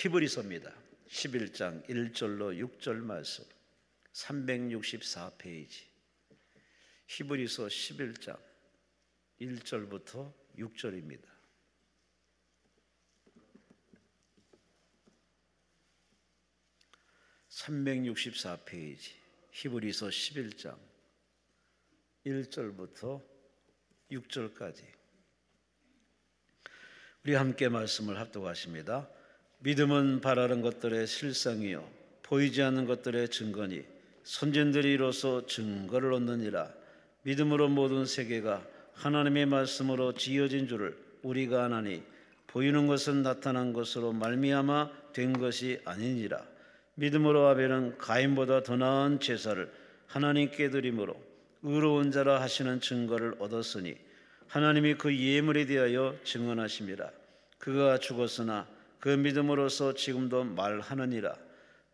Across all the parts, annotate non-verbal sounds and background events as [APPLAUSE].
히브리서입니다. 11장 1절로 6절 말씀 364페이지 히브리서 11장 1절부터 6절입니다. 364 페이지 히브리서 11장 1절부터 6절까지 우리 함께 말씀을 합독하십니다. 믿음은 바라는 것들의 실상이요 보이지 않는 것들의 증거니 선진들이 이로써 증거를 얻느니라. 믿음으로 모든 세계가 하나님의 말씀으로 지어진 줄을 우리가 아나니 보이는 것은 나타난 것으로 말미암아 된 것이 아니니라. 믿음으로 아벨은 가인보다 더 나은 제사를 하나님께 드림으로 의로운 자라 하시는 증거를 얻었으니 하나님이 그 예물에 대하여 증언하심이라 그가 죽었으나 그 믿음으로서 지금도 말하느니라.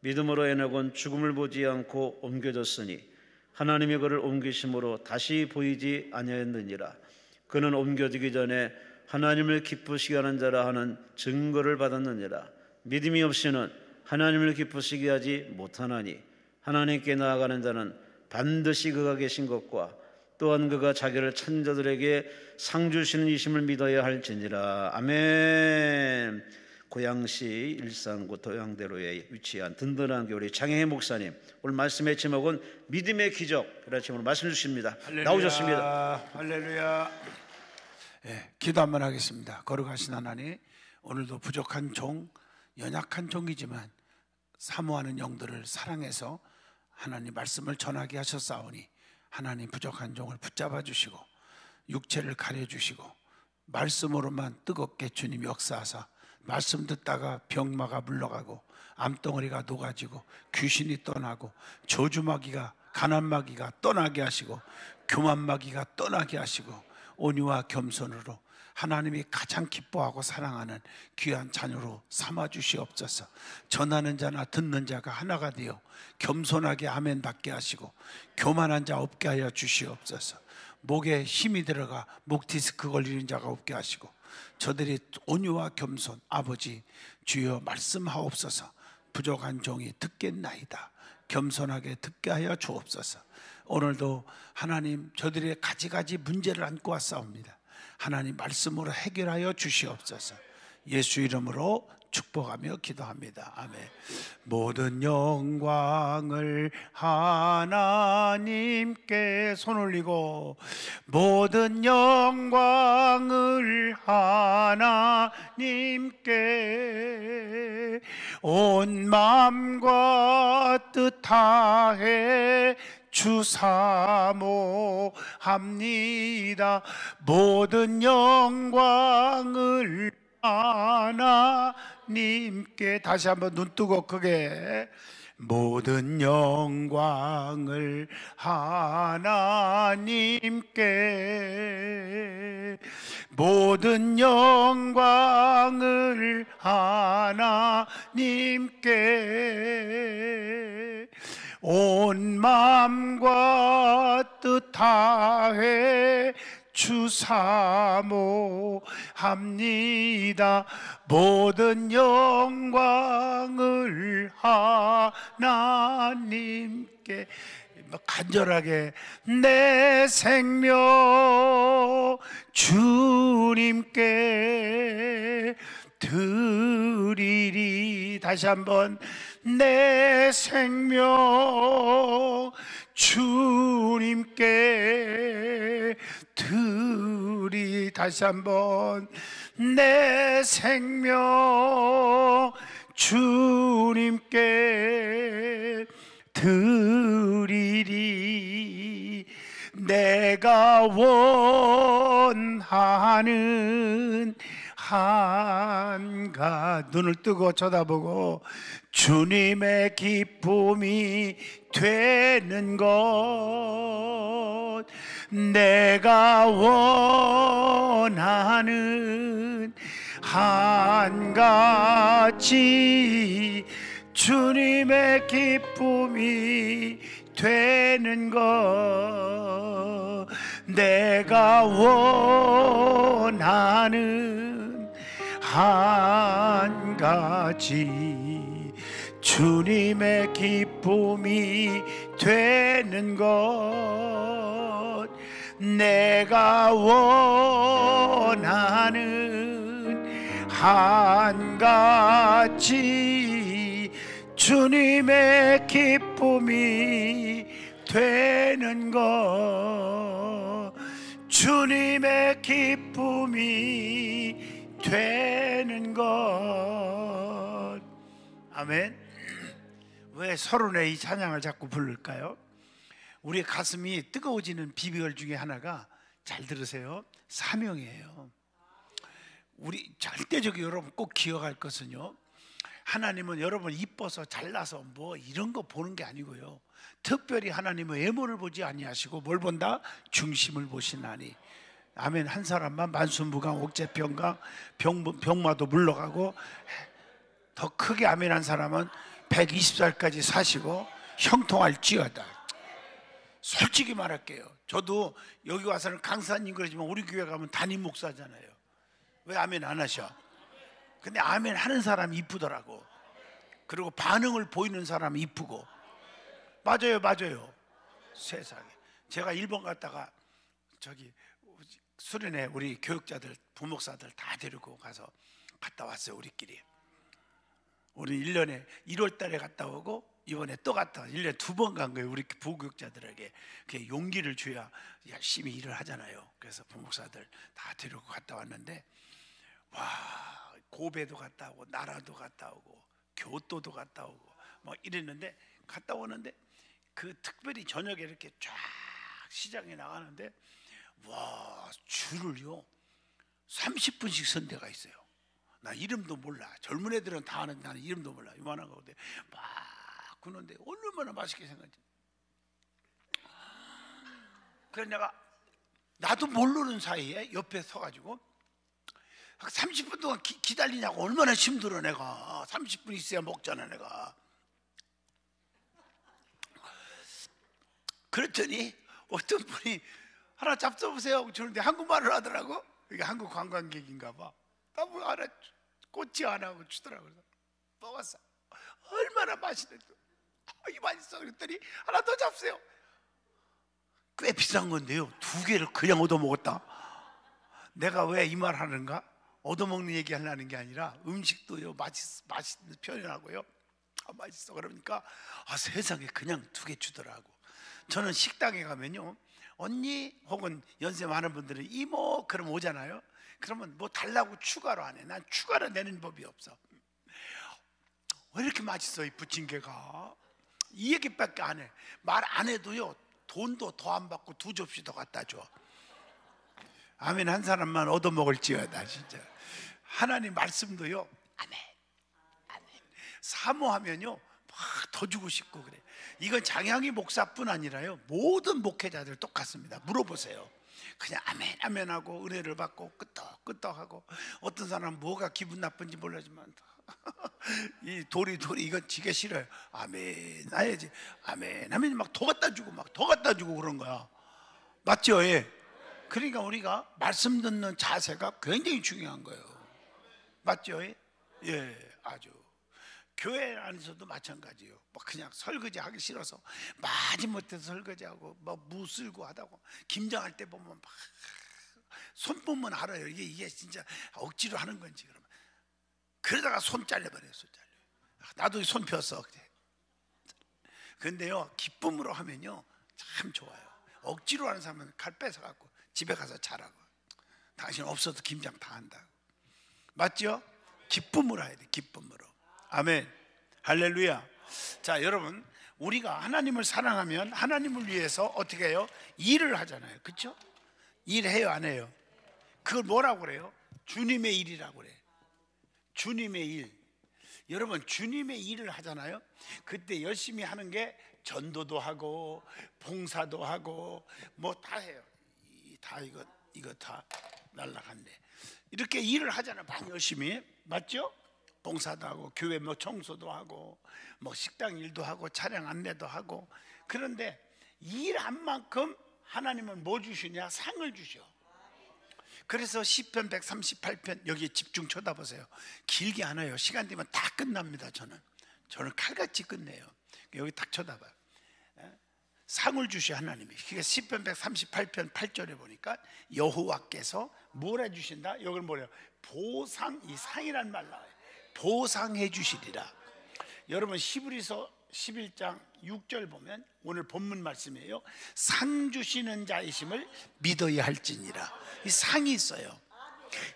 믿음으로 에녹은 죽음을 보지 않고 옮겨졌으니 하나님이 그를 옮기심으로 다시 보이지 아니하였느니라. 그는 옮겨지기 전에 하나님을 기쁘시게 하는 자라 하는 증거를 받았느니라. 믿음이 없이는 하나님을 기쁘시게 하지 못하나니 하나님께 나아가는 자는 반드시 그가 계신 것과 또한 그가 자기를 찾는 자들에게 상 주시는 이심을 믿어야 할지니라. 아멘. 고양시 일산구 도양대로에 위치한 든든한 교리 장혜혜 목사님 오늘 말씀의 제목은 믿음의 기적 이라는 제목으로 말씀 주십니다. 할렐루야, 나오셨습니다. 할렐루야. 네, 기도 한번 하겠습니다. 거룩하신 하나님 오늘도 부족한 종 연약한 종이지만 사모하는 영들을 사랑해서 하나님 말씀을 전하게 하셨사오니 하나님 부족한 종을 붙잡아 주시고 육체를 가려 주시고 말씀으로만 뜨겁게 주님 역사하사 말씀 듣다가 병마가 물러가고 암덩어리가 녹아지고 귀신이 떠나고 저주마귀가 가난마귀가 떠나게 하시고 교만마귀가 떠나게 하시고 온유와 겸손으로 하나님이 가장 기뻐하고 사랑하는 귀한 자녀로 삼아 주시옵소서. 전하는 자나 듣는 자가 하나가 되어 겸손하게 아멘 받게 하시고 교만한 자 없게 하여 주시옵소서. 목에 힘이 들어가 목 디스크 걸리는 자가 없게 하시고 저들이 온유와 겸손 아버지 주여 말씀하옵소서. 부족한 종이 듣겠나이다. 겸손하게 듣게 하여 주옵소서. 오늘도 하나님 저들의 가지가지 문제를 안고 왔사옵니다. 하나님 말씀으로 해결하여 주시옵소서. 예수 이름으로 축복하며 기도합니다. 아멘. 모든 영광을 하나님께 손 올리고 모든 영광을 하나님께 온 마음과 뜻 다해 주사모합니다. 모든 영광을 하나님께 다시 한번 눈 뜨고 크게 모든 영광을 하나님께 모든 영광을 하나님께 온 마음과 뜻 다해 주사모합니다. 모든 영광을 하나님께 간절하게 내 생명 주님께 드리리. 다시 한번 내 생명 주님께 드리. 다시 한번 내 생명 주님께 드리리. 내가 원하는 한가 눈을 뜨고 쳐다보고 주님의 기쁨이 되는 것 내가 원하는 한 가지 주님의 기쁨이 되는 것 내가 원하는 한 가지 주님의 기쁨이 되는 것 내가 원하는 한 가지 주님의 기쁨이 되는 것 주님의 기쁨이 되는 것. 아멘. 왜 서론에 이 찬양을 자꾸 부를까요? 우리 가슴이 뜨거워지는 비결 중에 하나가 잘 들으세요. 사명이에요. 우리 절대적으로 여러분 꼭 기억할 것은요. 하나님은 여러분 이뻐서 잘나서 뭐 이런 거 보는 게 아니고요. 특별히 하나님은 외모를 보지 아니하시고 뭘 본다? 중심을 보시나니 아멘 한 사람만 만순부강 옥제병강 병, 병마도 물러가고 더 크게 아멘 한 사람은 120살까지 사시고 형통할지어다 솔직히 말할게요 저도 여기 와서는 강사님 그러지만 우리 교회 가면 담임 목사잖아요 왜 아멘 안 하셔? 근데 아멘 하는 사람이 이쁘더라고 그리고 반응을 보이는 사람이 이쁘고 맞아요, 맞아요. 세상에. 제가 일본 갔다가 저기 수련회 우리 교육자들, 부목사들 다 데리고 가서 갔다 왔어요, 우리끼리. 우리 1년에 1월 달에 갔다 오고 이번에 또 갔다 와. 1년에 두 번 간 거예요. 우리 부교육자들에게. 그 용기를 줘야 열심히 일을 하잖아요. 그래서 부목사들 다 데리고 갔다 왔는데 와, 고베도 갔다 오고 나라도 갔다 오고 교토도 갔다 오고 뭐 이랬는데 갔다 오는데 그 특별히 저녁에 이렇게 쫙 시장에 나가는데 와 줄을요 30분씩 선 데가 있어요. 나 이름도 몰라. 젊은 애들은 다 아는데 나는 이름도 몰라. 이만한 거 근데 막 구는데 얼마나 맛있게 생겼지. 그래 내가 나도 모르는 사이에 옆에 서가지고 30분 동안 기, 기다리냐고 얼마나 힘들어 내가 30분 있어야 먹잖아 내가 그랬더니 어떤 분이 하나 잡숴보세요. 저런데 한국말을 하더라고? 이게 한국 관광객인가 봐. 나뭐 하나 꼬치 하나 하고 주더라고. 먹었어. 얼마나 맛있는지 아, 이 맛있어. 그랬더니 하나 더 잡으세요. 꽤 비싼 건데요. 두 개를 그냥 얻어먹었다. 내가 왜 이 말 하는가? 얻어먹는 얘기 하려는 게 아니라 음식도요 맛있, 맛있는 표현하고요. 아, 맛있어. 그러니까 아 세상에 그냥 두 개 주더라고. 저는 식당에 가면요 언니 혹은 연세 많은 분들은 이모 그럼 오잖아요. 그러면 뭐 달라고 추가로 안 해. 난 추가로 내는 법이 없어. 왜 이렇게 맛있어 이 부침개가? 이 얘기밖에 안 해 말 안 해도요 돈도 더 안 받고 두 접시 더 갖다 줘. 아멘 한 사람만 얻어먹을지어다 진짜. 하나님 말씀도요. 아멘. 아멘. 사모하면요 막 더 주고 싶고 그래. 이건 장향이 목사뿐 아니라요. 모든 목회자들 똑같습니다. 물어보세요. 그냥 아멘 아멘 하고 은혜를 받고 끄떡 끄떡 하고 어떤 사람은 뭐가 기분 나쁜지 몰라지만 [LAUGHS] 이 돌이 돌이 이건 지게 싫어요. 아멘 해야지. 아멘 하면 막 더 갖다 주고 막 더 갖다 주고 그런 거야. 맞죠? 예. 그러니까 우리가 말씀 듣는 자세가 굉장히 중요한 거예요. 맞죠? 예, 예 아주 교회 안에서도 마찬가지예요. 뭐 그냥 설거지 하기 싫어서 마지 못해서 설거지하고 뭐 무쓸고 하다고 김장할 때 보면 막 손보면 알아요. 이게 이게 진짜 억지로 하는 건지 그러면 그러다가 손 잘려버려요. 손 잘려. 나도 손 폈어. 근데요 기쁨으로 하면요 참 좋아요. 억지로 하는 사람은 칼 뺏어 갖고 집에 가서 자라고. 당신 없어도 김장 다 한다고. 맞죠? 기쁨으로 해야 돼. 기쁨으로. 아멘. 할렐루야. 자, 여러분, 우리가 하나님을 사랑하면 하나님을 위해서 어떻게 해요? 일을 하잖아요. 그렇죠? 일해요, 안 해요? 그걸 뭐라고 그래요? 주님의 일이라고 그래. 주님의 일. 여러분, 주님의 일을 하잖아요. 그때 열심히 하는 게 전도도 하고 봉사도 하고 뭐 다 해요. 다 이거 이거 다 날라갔네. 이렇게 일을 하잖아요. 많이 열심히. 맞죠? 봉사도 하고 교회 뭐 청소도 하고 뭐 식당 일도 하고 차량 안내도 하고 그런데 일한 만큼 하나님은 뭐 주시냐 상을 주셔. 그래서 시편 138편 여기 집중 쳐다보세요. 길게 안 해요. 시간 되면 다 끝납니다. 저는 저는 칼같이 끝내요. 여기 딱 쳐다봐요. 예? 상을 주시 하나님이. 그러니까 시편 138편 8절에 보니까 여호와께서 뭘 해주신다? 여기를 뭐래요? 보상 이 상이란 말 나와요. 보상해 주시리라. 여러분 시브리서 11장 6절 보면 오늘 본문 말씀이에요. 상 주시는 자이심을 믿어야 할지니라. 이 상이 있어요.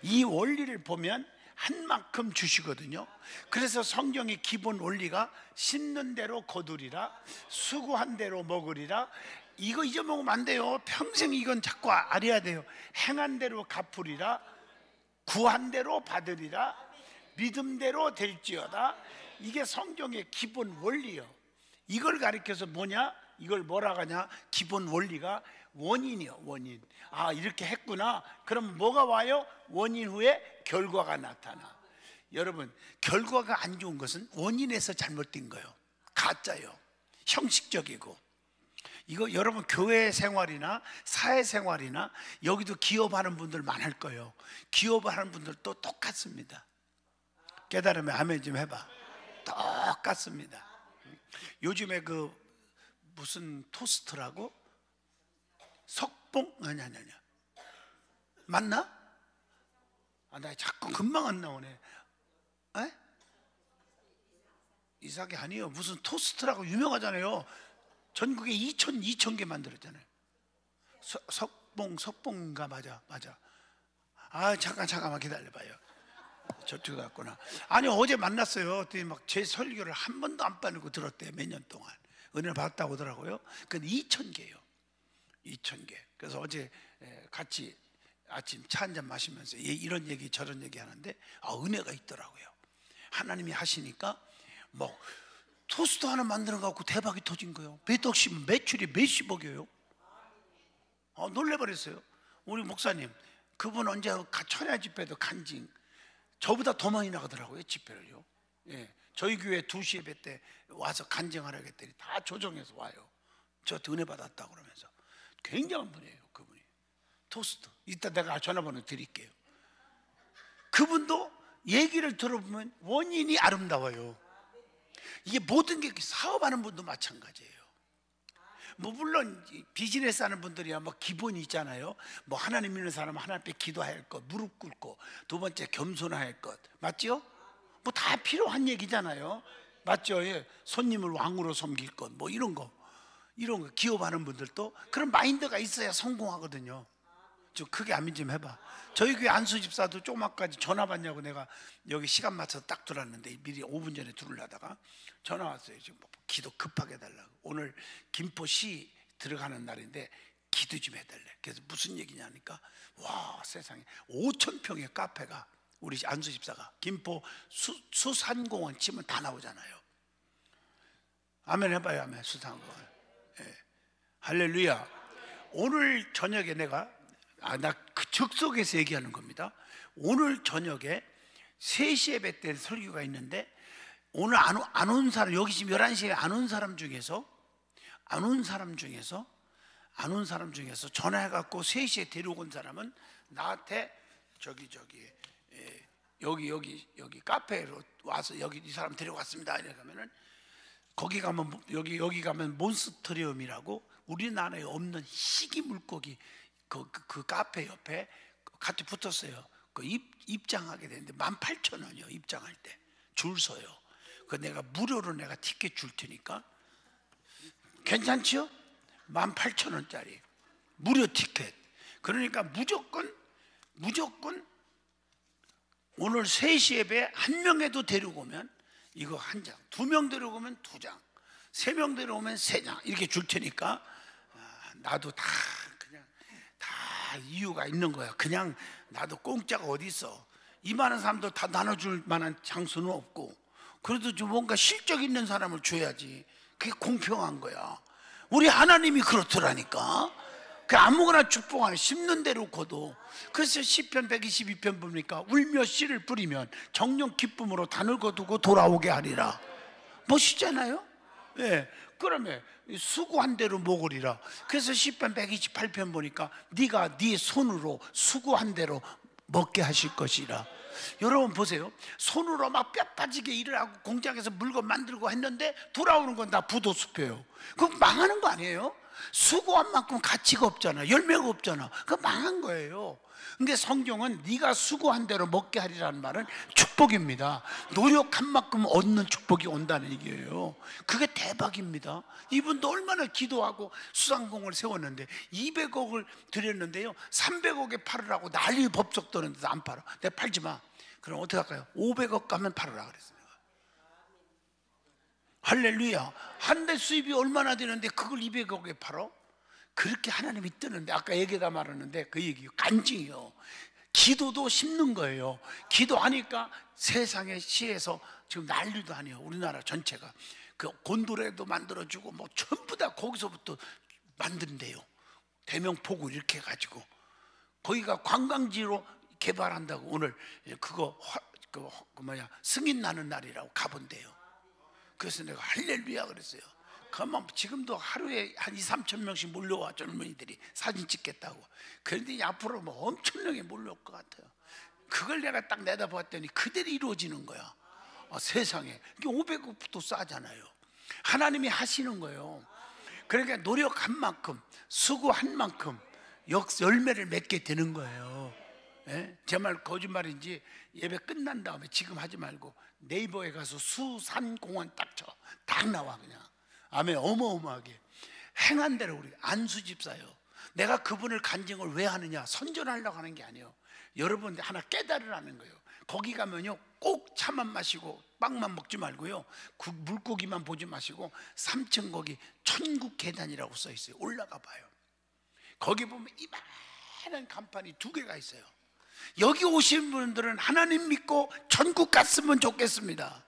이 원리를 보면 한 만큼 주시거든요. 그래서 성경의 기본 원리가 심는 대로 거두리라, 수고한 대로 먹으리라. 이거 잊어먹으면 안 돼요. 평생 이건 자꾸 알아야 돼요. 행한 대로 갚으리라, 구한 대로 받으리라, 믿음대로 될지어다. 이게 성경의 기본 원리요. 이걸 가리켜서 뭐냐? 이걸 뭐라 하냐? 기본 원리가 원인이요, 원인. 아, 이렇게 했구나. 그럼 뭐가 와요? 원인 후에 결과가 나타나. 여러분, 결과가 안 좋은 것은 원인에서 잘못된 거예요. 가짜요. 형식적이고. 이거 여러분 교회 생활이나 사회 생활이나 여기도 기업하는 분들 많을 거예요. 기업하는 분들도 똑같습니다. 깨달으면 아멘 좀 해봐. 똑같습니다. 요즘에 그 무슨 토스트라고 석봉 아니 아니 아니 맞나? 아 나 자꾸 금방 안 나오네. 에? 이삭이 아니요 무슨 토스트라고 유명하잖아요. 전국에 2천 2천 개 만들었잖아요. 서, 석봉 석봉가 맞아 맞아. 아 잠깐 잠깐만 기다려봐요. 저쪽에 갔구나. 아니 어제 만났어요. 그랬더니 막 제 설교를 한 번도 안 빠르고 들었대요. 몇 년 동안 은혜를 받았다고 하더라고요. 근데 2천 개요. 2천 개. 그래서 어제 에, 같이 아침 차 한 잔 마시면서 얘 이런 얘기 저런 얘기 하는데 아, 은혜가 있더라고요. 하나님이 하시니까 뭐 토스트 하나 만들어 갖고 대박이 터진 거예요. 몇 억씩 매출이 몇십억이에요. 아, 놀래버렸어요. 우리 목사님 그분 언제 가- 천야 집회도 간증 저보다 더 많이 나가더라고요 집회를요. 예, 저희 교회 2시 예배 때 와서 간증하라고 했더니 다 조정해서 와요. 저한테 은혜 받았다 그러면서 굉장한 분이에요 그분이. 토스트 이따 내가 전화번호 드릴게요. 그분도 얘기를 들어보면 원인이 아름다워요. 이게 모든 게 사업하는 분도 마찬가지예요. 뭐 물론 이 비즈니스 하는 분들이야 뭐 기본이 있잖아요. 뭐 하나님 믿는 사람은 하나님 앞에 기도할 것, 무릎 꿇고 두 번째 겸손할 것, 맞죠? 뭐 다 필요한 얘기잖아요. 맞죠? 예. 손님을 왕으로 섬길 것, 뭐 이런 거, 이런 거 기업하는 분들도 그런 마인드가 있어야 성공하거든요. 좀 크게 아멘 좀 해봐. 저희 교회 안수 집사도 조금까지 전화 받냐고 내가 여기 시간 맞춰서 딱 들어왔는데 미리 5분 전에 들으려다가 전화 왔어요. 지금 뭐 기도 급하게 해달라고. 오늘 김포시 들어가는 날인데 기도 좀 해달래. 그래서 무슨 얘기냐니까 와 세상에 5천 평의 카페가 우리 안수 집사가 김포 수, 수산공원 치면 다 나오잖아요. 아멘 해봐요, 아멘 수산공원. 예. 할렐루야. 오늘 저녁에 내가 아, 나그 즉석에서 얘기하는 겁니다. 오늘 저녁에 3시 예배 때 설교가 있는데 오늘 안 온 사람 여기 지금 11시에 안 온 사람 중에서 안 온 사람 중에서 안 온 사람 중에서 전화해 갖고 3시에 데리고 온 사람은 나한테 저기 저기 예, 여기 여기 여기 카페로 와서 여기 이 사람 데리고 왔습니다. 이래 가면은 거기 가면 뭐- 여기 여기 가면 몬스터리움이라고 우리나라에 없는 희귀 물고기 그, 그, 그 카페 옆에 같이 붙었어요. 그 입, 입장하게 되는데 18,000원이요. 입장할 때. 줄 서요. 그 내가 무료로 내가 티켓 줄 테니까 괜찮죠? 18,000원짜리 무료 티켓. 그러니까 무조건 무조건 오늘 3시 예배 한 명에도 데리고 오면 이거 한 장, 두 명 데리고 오면 두 장, 세 명 데리고 오면 세 장 이렇게 줄 테니까 아, 나도 다 다 이유가 있는 거야. 그냥 나도 공짜가 어디 있어? 이만한 사람도 다 나눠줄 만한 장수는 없고 그래도 좀 뭔가 실적 있는 사람을 줘야지. 그게 공평한 거야. 우리 하나님이 그렇더라니까. 그 아무거나 축복 안에 심는 대로 거도. 그래서 시편 122편 보니까 울며 씨를 뿌리면 정령 기쁨으로 단을 거두고 돌아오게 하리라. 멋있잖아요. 예, 그러면 수고한 대로 먹으리라. 그래서 10편 128편 보니까 네가 네 손으로 수고한 대로 먹게 하실 것이라. 여러분 보세요. 손으로 막 뼈 빠지게 일을 하고 공장에서 물건 만들고 했는데 돌아오는 건 다 부도수표예요. 그럼 망하는 거 아니에요? 수고한 만큼 가치가 없잖아. 열매가 없잖아. 그 망한 거예요. 근데 성경은 네가 수고한 대로 먹게 하리라는 말은 축복입니다. 노력한 만큼 얻는 축복이 온다는 얘기예요. 그게 대박입니다. 이분도 얼마나 기도하고 수상공을 세웠는데 200억을 드렸는데요. 300억에 팔으라고 난리 법석 도는데도 안 팔아. 내가 팔지 마. 그럼 어떻게 할까요? 500억 가면 팔으라 그랬어요. 할렐루야. 한대 수입이 얼마나 되는데 그걸 200억에 팔어? 그렇게 하나님이 뜨는데 아까 얘기다 말았는데 그 얘기 간증이요. 기도도 심는 거예요. 기도하니까 세상의 시에서 지금 난리도 아니에요. 우리나라 전체가 그 곤도레도 만들어주고 뭐 전부 다 거기서부터 만든대요. 대명포구 이렇게 해가지고 거기가 관광지로 개발한다고 오늘 그거 화- 그, 그 뭐냐 승인 나는 날이라고 가본대요. 그래서 내가 할렐루야 그랬어요. 그만 지금도 하루에 한 2, 3천 명씩 몰려와 젊은이들이 사진 찍겠다고. 그런데 앞으로 뭐 엄청나게 몰려올 것 같아요. 그걸 내가 딱 내다봤더니 그대로 이루어지는 거야. 아, 세상에. 이게 500억부터 싸잖아요. 하나님이 하시는 거예요. 그러니까 노력한 만큼, 수고한 만큼 역 열매를 맺게 되는 거예요. 예? 제말 거짓말인지 예배 끝난 다음에 지금 하지 말고 네이버에 가서 수산공원 딱 쳐. 딱 나와 그냥. 아멘 어마어마하게. 행한 대로 우리 안수 집사요. 내가 그분을 간증을 왜 하느냐? 선전하려고 하는 게 아니에요. 여러분 하나 깨달으라는 거예요. 거기 가면요 꼭 차만 마시고 빵만 먹지 말고요 국- 물고기만 보지 마시고 3층 거기 천국 계단이라고 써 있어요. 올라가 봐요. 거기 보면 이만한 간판이 두 개가 있어요. 여기 오신 분들은 하나님 믿고 천국 갔으면 좋겠습니다.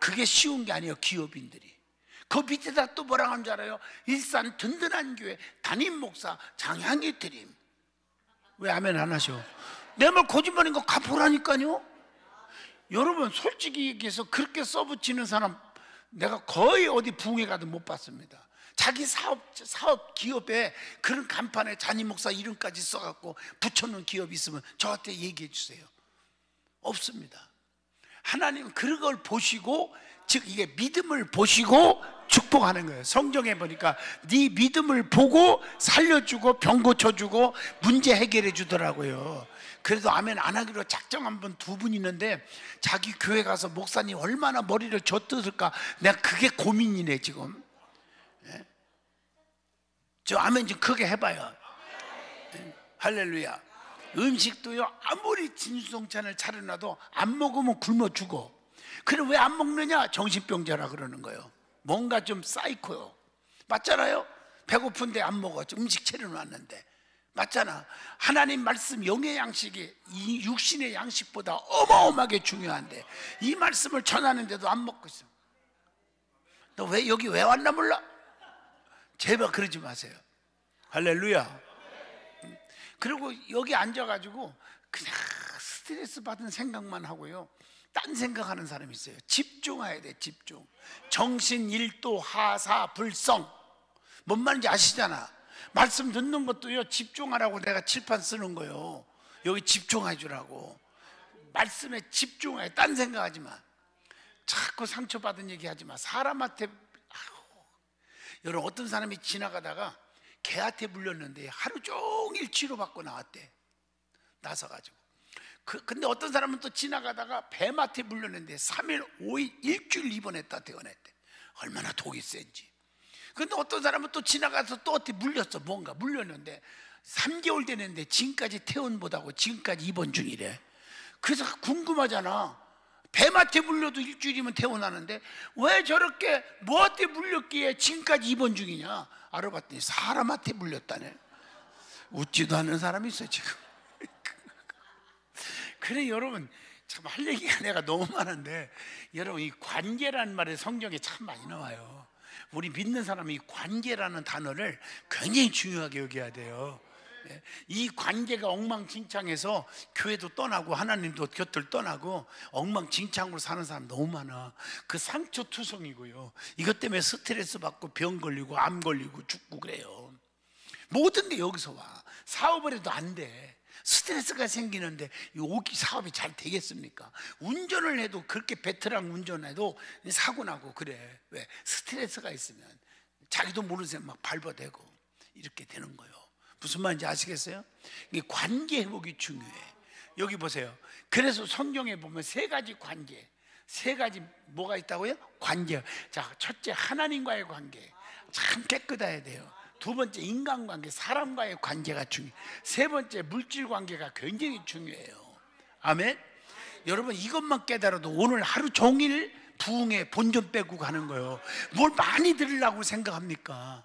그게 쉬운 게 아니에요, 기업인들이. 그 밑에다 또 뭐라고 하는 줄 알아요? 일산 든든한 교회 담임 목사 장향이 드림. 왜 아멘 안 하셔? 내 말 거짓말인 거 갚으라니까요. 여러분 솔직히 얘기해서 그렇게 써붙이는 사람 내가 거의 어디 부흥회 가도 못 봤습니다. 자기 사업 사업 기업에 그런 간판에 잔임 목사 이름까지 써갖고 붙여놓은 기업이 있으면 저한테 얘기해 주세요. 없습니다. 하나님 그런 걸 보시고 즉 이게 믿음을 보시고 축복하는 거예요. 성경에 보니까 네 믿음을 보고 살려주고 병 고쳐주고 문제 해결해 주더라고요. 그래도 아멘 안 하기로 작정한 분 두 분 있는데 자기 교회 가서 목사님 얼마나 머리를 젖뜯을까 내가 그게 고민이네 지금. 예? 저 아멘 좀 크게 해봐요. 예? 할렐루야. 음식도요 아무리 진수성찬을 차려놔도 안 먹으면 굶어 죽어. 그럼 왜 안 먹느냐? 정신병자라 그러는 거예요. 뭔가 좀 사이코요. 맞잖아요. 배고픈데 안 먹어. 음식 차려놨는데. 맞잖아. 하나님 말씀 영의 양식이 이 육신의 양식보다 어마어마하게 중요한데 이 말씀을 전하는데도 안 먹고 있어. 너 왜 여기 왜 왔나 몰라? 제발 그러지 마세요. 할렐루야. 그리고 여기 앉아가지고 그냥 스트레스 받은 생각만 하고요. 딴 생각하는 사람이 있어요. 집중해야 돼, 집중. 정신 일도 하사 불성. 뭔 말인지 아시잖아. 말씀 듣는 것도요, 집중하라고 내가 칠판 쓰는 거요. 여기 집중해 주라고. 말씀에 집중해. 딴 생각하지 마. 자꾸 상처받은 얘기 하지 마. 사람한테. 여러분, 어떤 사람이 지나가다가 개한테 물렸는데 하루 종일 치료받고 나왔대. 나서 가지고. 그, 근데 어떤 사람은 또 지나가다가 뱀한테 물렸는데 3일, 5일, 일주일 입원했다 퇴원했대. 얼마나 독이 센지. 근데 어떤 사람은 또 지나가서 또 어떻게 물렸어. 뭔가 물렸는데 3개월 되는데 지금까지 퇴원 못하고 지금까지 입원 중이래. 그래서 궁금하잖아. 뱀한테 물려도 일주일이면 퇴원하는데 왜 저렇게 뭐한테 물렸기에 지금까지 입원 중이냐? 알아봤더니 사람한테 물렸다네. 웃지도 않는 사람이 있어 지금. [LAUGHS] 그래 여러분 참 할 얘기가 내가 너무 많은데 여러분 이 관계라는 말이 성경에 참 많이 나와요. 우리 믿는 사람이 이 관계라는 단어를 굉장히 중요하게 여겨야 돼요. 예, 이 관계가 엉망진창해서 교회도 떠나고 하나님도 곁을 떠나고 엉망진창으로 사는 사람 너무 많아. 그 상처 투성이고요. 이것 때문에 스트레스 받고 병 걸리고 암 걸리고 죽고 그래요. 모든 게 여기서 와. 사업을 해도 안 돼. 스트레스가 생기는데 이 오기 사업이 잘 되겠습니까? 운전을 해도 그렇게 베테랑 운전해도 사고 나고 그래. 왜? 스트레스가 있으면 자기도 모르는 새막 밟아대고 이렇게 되는 거예요. 무슨 말인지 아시겠어요? 이게 관계 회복이 중요해. 여기 보세요. 그래서 성경에 보면 세 가지 관계, 세 가지 뭐가 있다고요? 관계. 자, 첫째 하나님과의 관계 참 깨끗해야 돼요. 두 번째 인간 관계, 사람과의 관계가 중요. 세 번째 물질 관계가 굉장히 중요해요. 아멘. 여러분 이것만 깨달아도 오늘 하루 종일 부흥의 본전 빼고 가는 거예요. 뭘 많이 들으려고 생각합니까?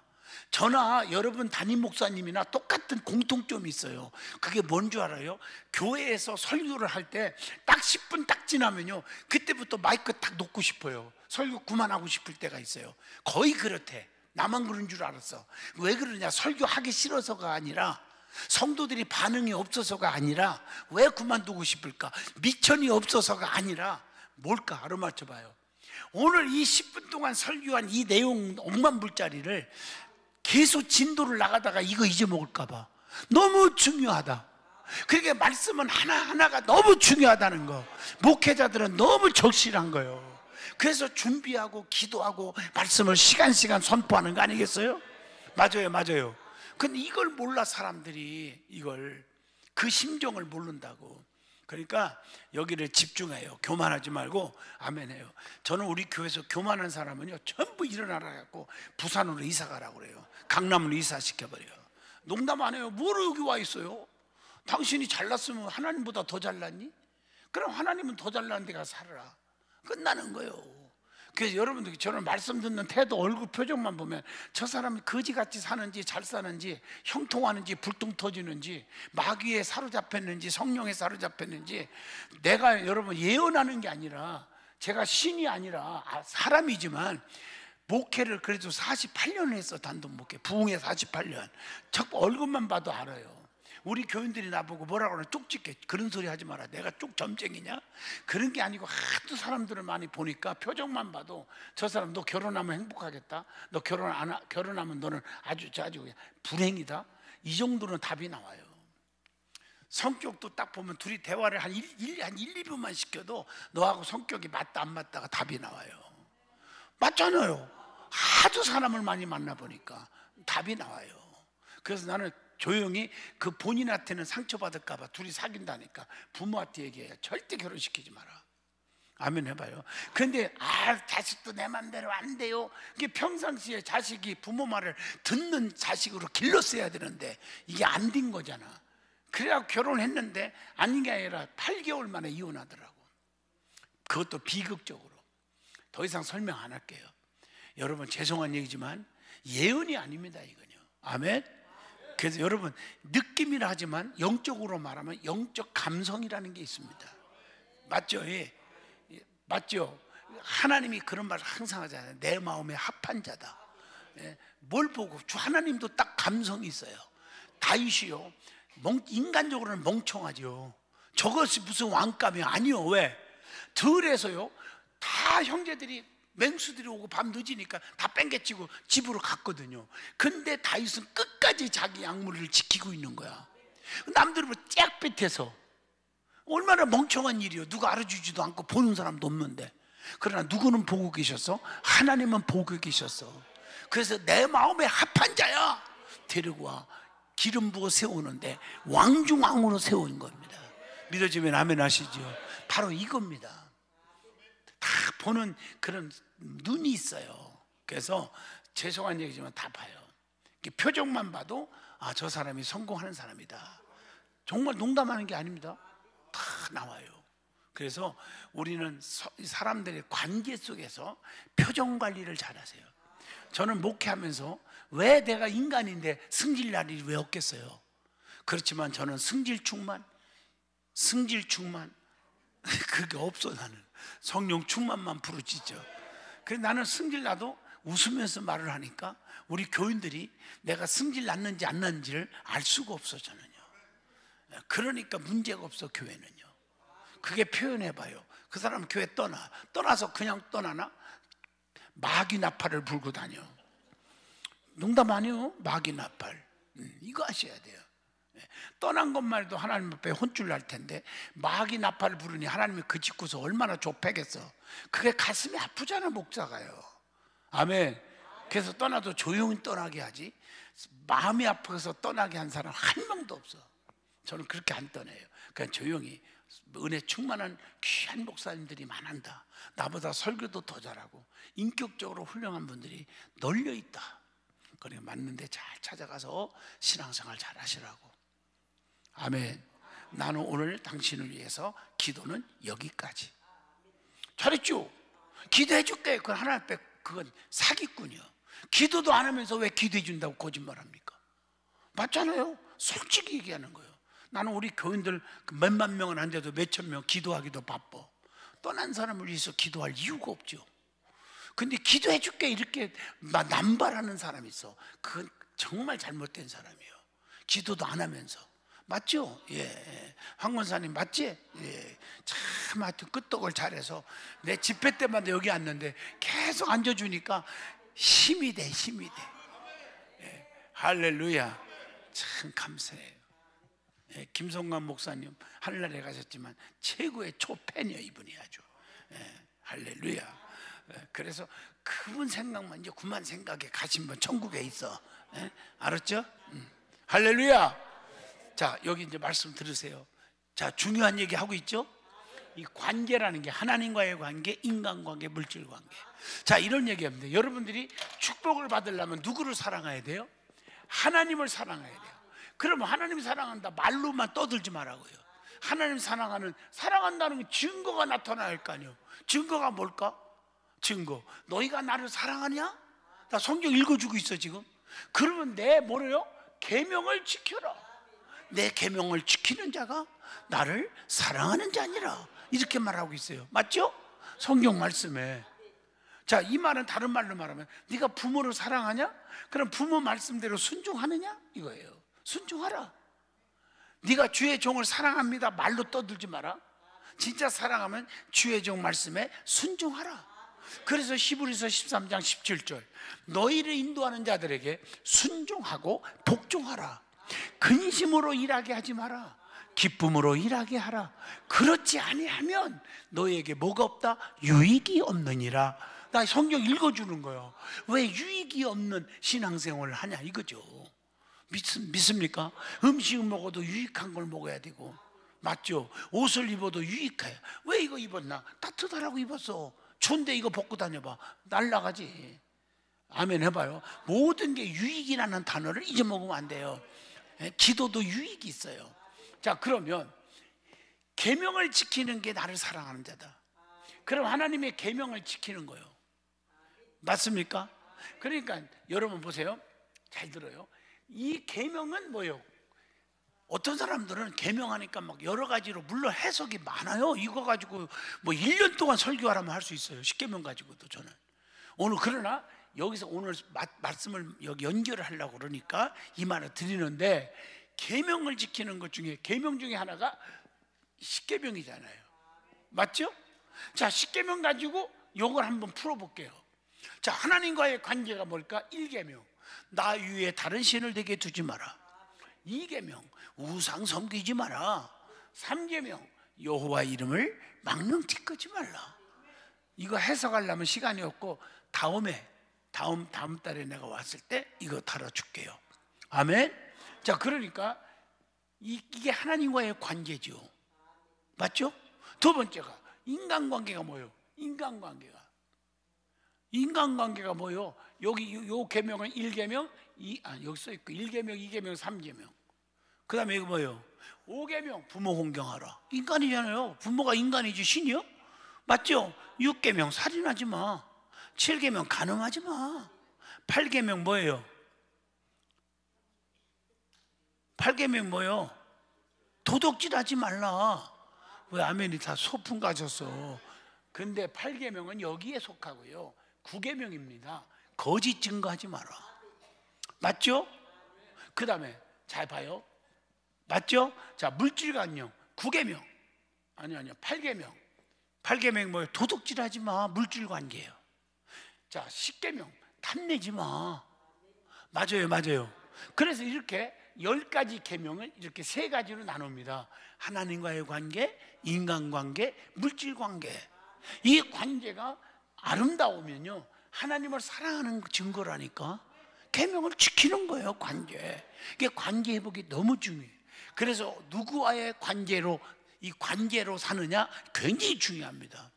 저나 여러분 담임 목사님이나 똑같은 공통점이 있어요. 그게 뭔 줄 알아요? 교회에서 설교를 할 때 딱 10분 딱 지나면요. 그때부터 마이크 딱 놓고 싶어요. 설교 그만하고 싶을 때가 있어요. 거의 그렇대. 나만 그런 줄 알았어. 왜 그러냐? 설교하기 싫어서가 아니라 성도들이 반응이 없어서가 아니라 왜 그만두고 싶을까? 미천이 없어서가 아니라 뭘까? 알아맞혀 봐요. 오늘 이 10분 동안 설교한 이 내용 억만 불짜리를 계속 진도를 나가다가 이거 잊어먹을까봐 너무 중요하다. 그러니까 말씀은 하나하나가 너무 중요하다는 거. 목회자들은 너무 적실한 거예요. 그래서 준비하고 기도하고 말씀을 시간 시간 선포하는 거 아니겠어요? 맞아요, 맞아요. 근데 이걸 몰라 사람들이 이걸 그 심정을 모른다고. 그러니까 여기를 집중해요. 교만하지 말고 아멘해요. 저는 우리 교회에서 교만한 사람은요 전부 일어나라 갖고 부산으로 이사 가라고 그래요. 강남으로 이사 시켜 버려요. 농담 안 해요. 뭐로 여기 와 있어요? 당신이 잘났으면 하나님보다 더 잘났니? 그럼 하나님은 더 잘난 데가 살아라. 끝나는 거예요. 그래서 여러분들 저는 말씀 듣는 태도, 얼굴 표정만 보면 저 사람이 거지같이 사는지 잘 사는지 형통하는지 불똥 터지는지 마귀에 사로잡혔는지 성령에 사로잡혔는지 내가 여러분 예언하는 게 아니라 제가 신이 아니라 아, 사람이지만 목회를 그래도 48년을 했어 단독 목회. 부흥회 48년. 첫 얼굴만 봐도 알아요. 우리 교인들이 나보고 뭐라고 그러나 쪽집게. 그런 소리 하지 마라. 내가 쪽 점쟁이냐? 그런 게 아니고 하도 사람들을 많이 보니까 표정만 봐도 저 사람 너 결혼하면 행복하겠다. 너 결혼 안 하- 결혼하면 너는 아주 아주 그냥 불행이다. 이 정도는 답이 나와요. 성격도 딱 보면 둘이 대화를 한 1, 일한 1, 2분만 시켜도 너하고 성격이 맞다 안 맞다가 답이 나와요. 맞잖아요. 하도 사람을 많이 만나 보니까 답이 나와요. 그래서 나는 조용히 그 본인한테는 상처받을까봐 둘이 사귄다니까 부모한테 얘기해요. 절대 결혼시키지 마라. 아멘 해봐요. 근데 아 자식도 내 맘대로 안 돼요. 이게 평상시에 자식이 부모 말을 듣는 자식으로 길렀어야 되는데 이게 안 된 거잖아. 그래야 결혼했는데 아닌 게 아니라 8개월 만에 이혼하더라고. 그것도 비극적으로. 더 이상 설명 안 할게요. 여러분 죄송한 얘기지만 예언이 아닙니다 이건요. 아멘. 그래서 여러분 느낌이라 하지만 영적으로 말하면 영적 감성이라는 게 있습니다. 맞죠? 예. 예, 맞죠? 하나님이 그런 말을 항상 하잖아요. 내 마음에 합한 자다. 예, 뭘 보고 주 하나님도 딱 감성이 있어요. 다윗이요. 멍- 인간적으로는 멍청하죠. 저것이 무슨 왕감이 아니요. 왜? 들에서요. 다 형제들이 맹수들이 오고 밤 늦으니까 다 뺑개치고 집으로 갔거든요. 근데 다윗은 끝까지 자기 약물을 지키고 있는 거야. 남들은 뭐 쫙빛해서 얼마나 멍청한 일이요. 누가 알아주지도 않고 보는 사람도 없는데. 그러나 누구는 보고 계셨어? 하나님은 보고 계셨어. 그래서 내 마음에 합한 자야. 데리고 와. 기름 부어 세우는데 왕중왕으로 세운 겁니다. 믿어지면 아멘 하시죠. 바로 이겁니다. 다 보는 그런 눈이 있어요. 그래서 죄송한 얘기지만 다 봐요. 표정만 봐도 아, 저 사람이 성공하는 사람이다. 정말 농담하는 게 아닙니다. 다 나와요. 그래서 우리는 서- 사람들의 관계 속에서 표정 관리를 잘 하세요. 저는 목회하면서 왜 내가 인간인데 승질 날이 왜 없겠어요? 그렇지만 저는 승질 충만, 승질 충만 [LAUGHS] 그게 없어 나는 성령 충만만 부르짖죠. 그래서 나는 승질 나도 웃으면서 말을 하니까 우리 교인들이 내가 승질 났는지 안 났는지를 알 수가 없어 저는요. 그러니까 문제가 없어 교회는요. 그게 표현해 봐요. 그 사람 교회 떠나 떠나서 그냥 떠나나 마귀 나팔을 불고 다녀. 농담 아니요? 마귀 나팔. 음, 이거 아셔야 돼요. 예, 떠난 것만 해도 하나님 앞에 혼쭐 날 텐데 마귀 나팔을 부르니 하나님이 그 짓고서 얼마나 좁혀겠어. 그게 가슴이 아프잖아 목사가요. 아멘. 그래서 떠나도 조용히 떠나게 하지. 마음이 아파서 떠나게 한 사람 한 명도 없어. 저는 그렇게 안 떠내요. 그냥 조용히 은혜 충만한 귀한 목사님들이 많한다. 나보다 설교도 더 잘하고 인격적으로 훌륭한 분들이 널려 있다. 그래 맞는데 잘 찾아가서 신앙생활 잘 하시라고. 아멘. 나는 오늘 당신을 위해서 기도는 여기까지. 잘했죠? 기도해 줄게. 그건 하나님 앞에 그건 사기꾼이요. 기도도 안 하면서 왜 기도해 준다고 거짓말 합니까? 맞잖아요. 솔직히 얘기하는 거예요. 나는 우리 교인들 그 몇만 명은 안 돼도 몇천 명 기도하기도 바빠. 떠난 사람을 위해서 기도할 이유가 없죠. 근데 기도해 줄게 이렇게 막 남발하는 사람이 있어. 그건 정말 잘못된 사람이에요. 기도도 안 하면서. 맞죠? 예. 예. 황 권사님 맞지? 예. 참 하여튼 끄떡을 잘해서 내 집회 때마다 여기 왔는데 계속 앉아주니까 힘이 돼, 힘이 돼. 예. 할렐루야. 참 감사해요. 예. 김성관 목사님 하늘나라에 가셨지만 최고의 초팬이요 이분이 아주. 예. 할렐루야. 예. 그래서 그분 생각만 이제 그만 생각에 가신 분 천국에 있어. 예. 알았죠? 음. 할렐루야. 자, 여기 이제 말씀 들으세요. 자, 중요한 얘기 하고 있죠? 이 관계라는 게 하나님과의 관계, 인간 관계, 물질 관계. 자, 이런 얘기 합니다. 여러분들이 축복을 받으려면 누구를 사랑해야 돼요? 하나님을 사랑해야 돼요. 그러면 하나님 사랑한다 말로만 떠들지 말라고요. 하나님 사랑하는 사랑한다는 증거가 할거 아니에요. 증거가 뭘까? 증거. 너희가 나를 사랑하냐? 나 성경 읽어주고 있어 지금. 그러면 내 뭐래요? 계명을 지켜라. 내 계명을 지키는 자가 나를 사랑하는 자니라 이렇게 말하고 있어요. 맞죠? 성경 말씀에. 자, 이 말은 다른 말로 말하면 네가 부모를 사랑하냐? 그럼 부모 말씀대로 순종하느냐? 이거예요. 순종하라. 네가 주의 종을 사랑합니다. 말로 떠들지 마라. 진짜 사랑하면 주의 종 말씀에 순종하라. 그래서 히브리서 13장 17절 너희를 인도하는 자들에게 순종하고 복종하라. 근심으로 일하게 하지 마라. 기쁨으로 일하게 하라. 그렇지 아니하면 너에게 뭐가 없다? 유익이 없느니라. 나 성경 읽어주는 거예요. 왜 유익이 없는 신앙생활을 하냐 이거죠. 믿, 믿습니까? 음식을 먹어도 유익한 걸 먹어야 되고 맞죠? 옷을 입어도 유익해. 왜 이거 입었나? 따뜻하라고 입었어. 추운데 이거 벗고 다녀봐. 날라가지. 아멘 해봐요. 모든 게 유익이라는 단어를 잊어먹으면 안 돼요. 예, 기도도 유익이 있어요. 자, 그러면 계명을 지키는 게 나를 사랑하는 자다. 그럼 하나님의 계명을 지키는 거예요. 맞습니까? 그러니까 여러분 보세요. 잘 들어요. 이 계명은 뭐예요? 어떤 사람들은 계명하니까 막 여러 가지로 물론 해석이 많아요. 이거 가지고 뭐 1년 동안 설교하라면 할 수 있어요. 10계명 가지고도 저는. 오늘 그러나 여기서 오늘 마, 말씀을 여기 연결을 하려고 그러니까 이 말을 드리는데 계명을 지키는 것 중에 계명 중에 하나가 십계명이잖아요. 맞죠? 자, 십계명 가지고 요걸 한번 풀어 볼게요. 자, 하나님과의 관계가 뭘까? 1계명. 나 위에 다른 신을 되게 두지 마라. 2계명. 우상 섬기지 마라. 3계명. 여호와 이름을 망령티 끄지 말라. 이거 해석하려면 시간이 없고 다음에 다음 다음 달에 내가 왔을 때 이거 달아 줄게요. 아멘. 자, 그러니까 이, 이게 하나님과의 관계죠. 맞죠? 두 번째가 인간관계가 뭐예요? 인간관계가 인간관계가 뭐요? 여기 요 계명은 1계명, 이, 아, 여기 써 있고 1계명, 2계명, 3계명. 그 다음에 이거 뭐예요? 5계명, 부모 공경하라. 인간이잖아요. 부모가 인간이지 신이요? 맞죠? 6계명, 살인하지 마. 7계명 가늠하지 마. 8계명 뭐예요? 8계명 뭐예요? 도덕질 하지 말라. 왜 아멘이 다 소풍 가셨어? 근데 8계명은 여기에 속하고요. 9계명입니다. 거짓 증거하지 마라. 맞죠? 그 다음에 잘 봐요. 맞죠? 자, 물질관용, 구계명. 아니, 아니요. 팔계명. 팔계명 뭐예요? 도둑질 하지 마. 물질 관계예요. 자, 십계명. 탐내지 마. 맞아요, 맞아요. 그래서 이렇게 열 가지 계명을 이렇게 세 가지로 나눕니다. 하나님과의 관계, 인간 관계, 물질 관계. 이 관계가 아름다우면요. 하나님을 사랑하는 증거라니까. 계명을 지키는 거예요, 관계. 이게 관계 회복이 너무 중요해요. 그래서 누구와의 관계로 이 관계로 사느냐 굉장히 중요합니다.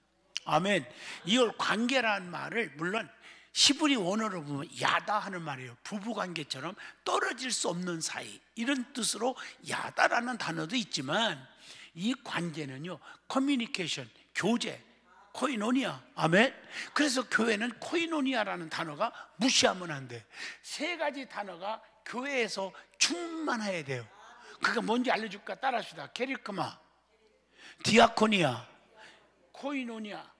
아멘. 이걸 관계라는 말을 물론 히브리 원어로 보면 야다 하는 말이에요. 부부 관계처럼 떨어질 수 없는 사이 이런 뜻으로 야다라는 단어도 있지만 이 관계는요 커뮤니케이션 교제 코이노니아 아멘. 그래서 교회는 코이노니아라는 단어가 무시하면 안 돼. 세 가지 단어가 교회에서 충만해야 돼요. 그게 뭔지 알려줄까? 따라합시다. 케리그마, 디아코니아, 코이노니아.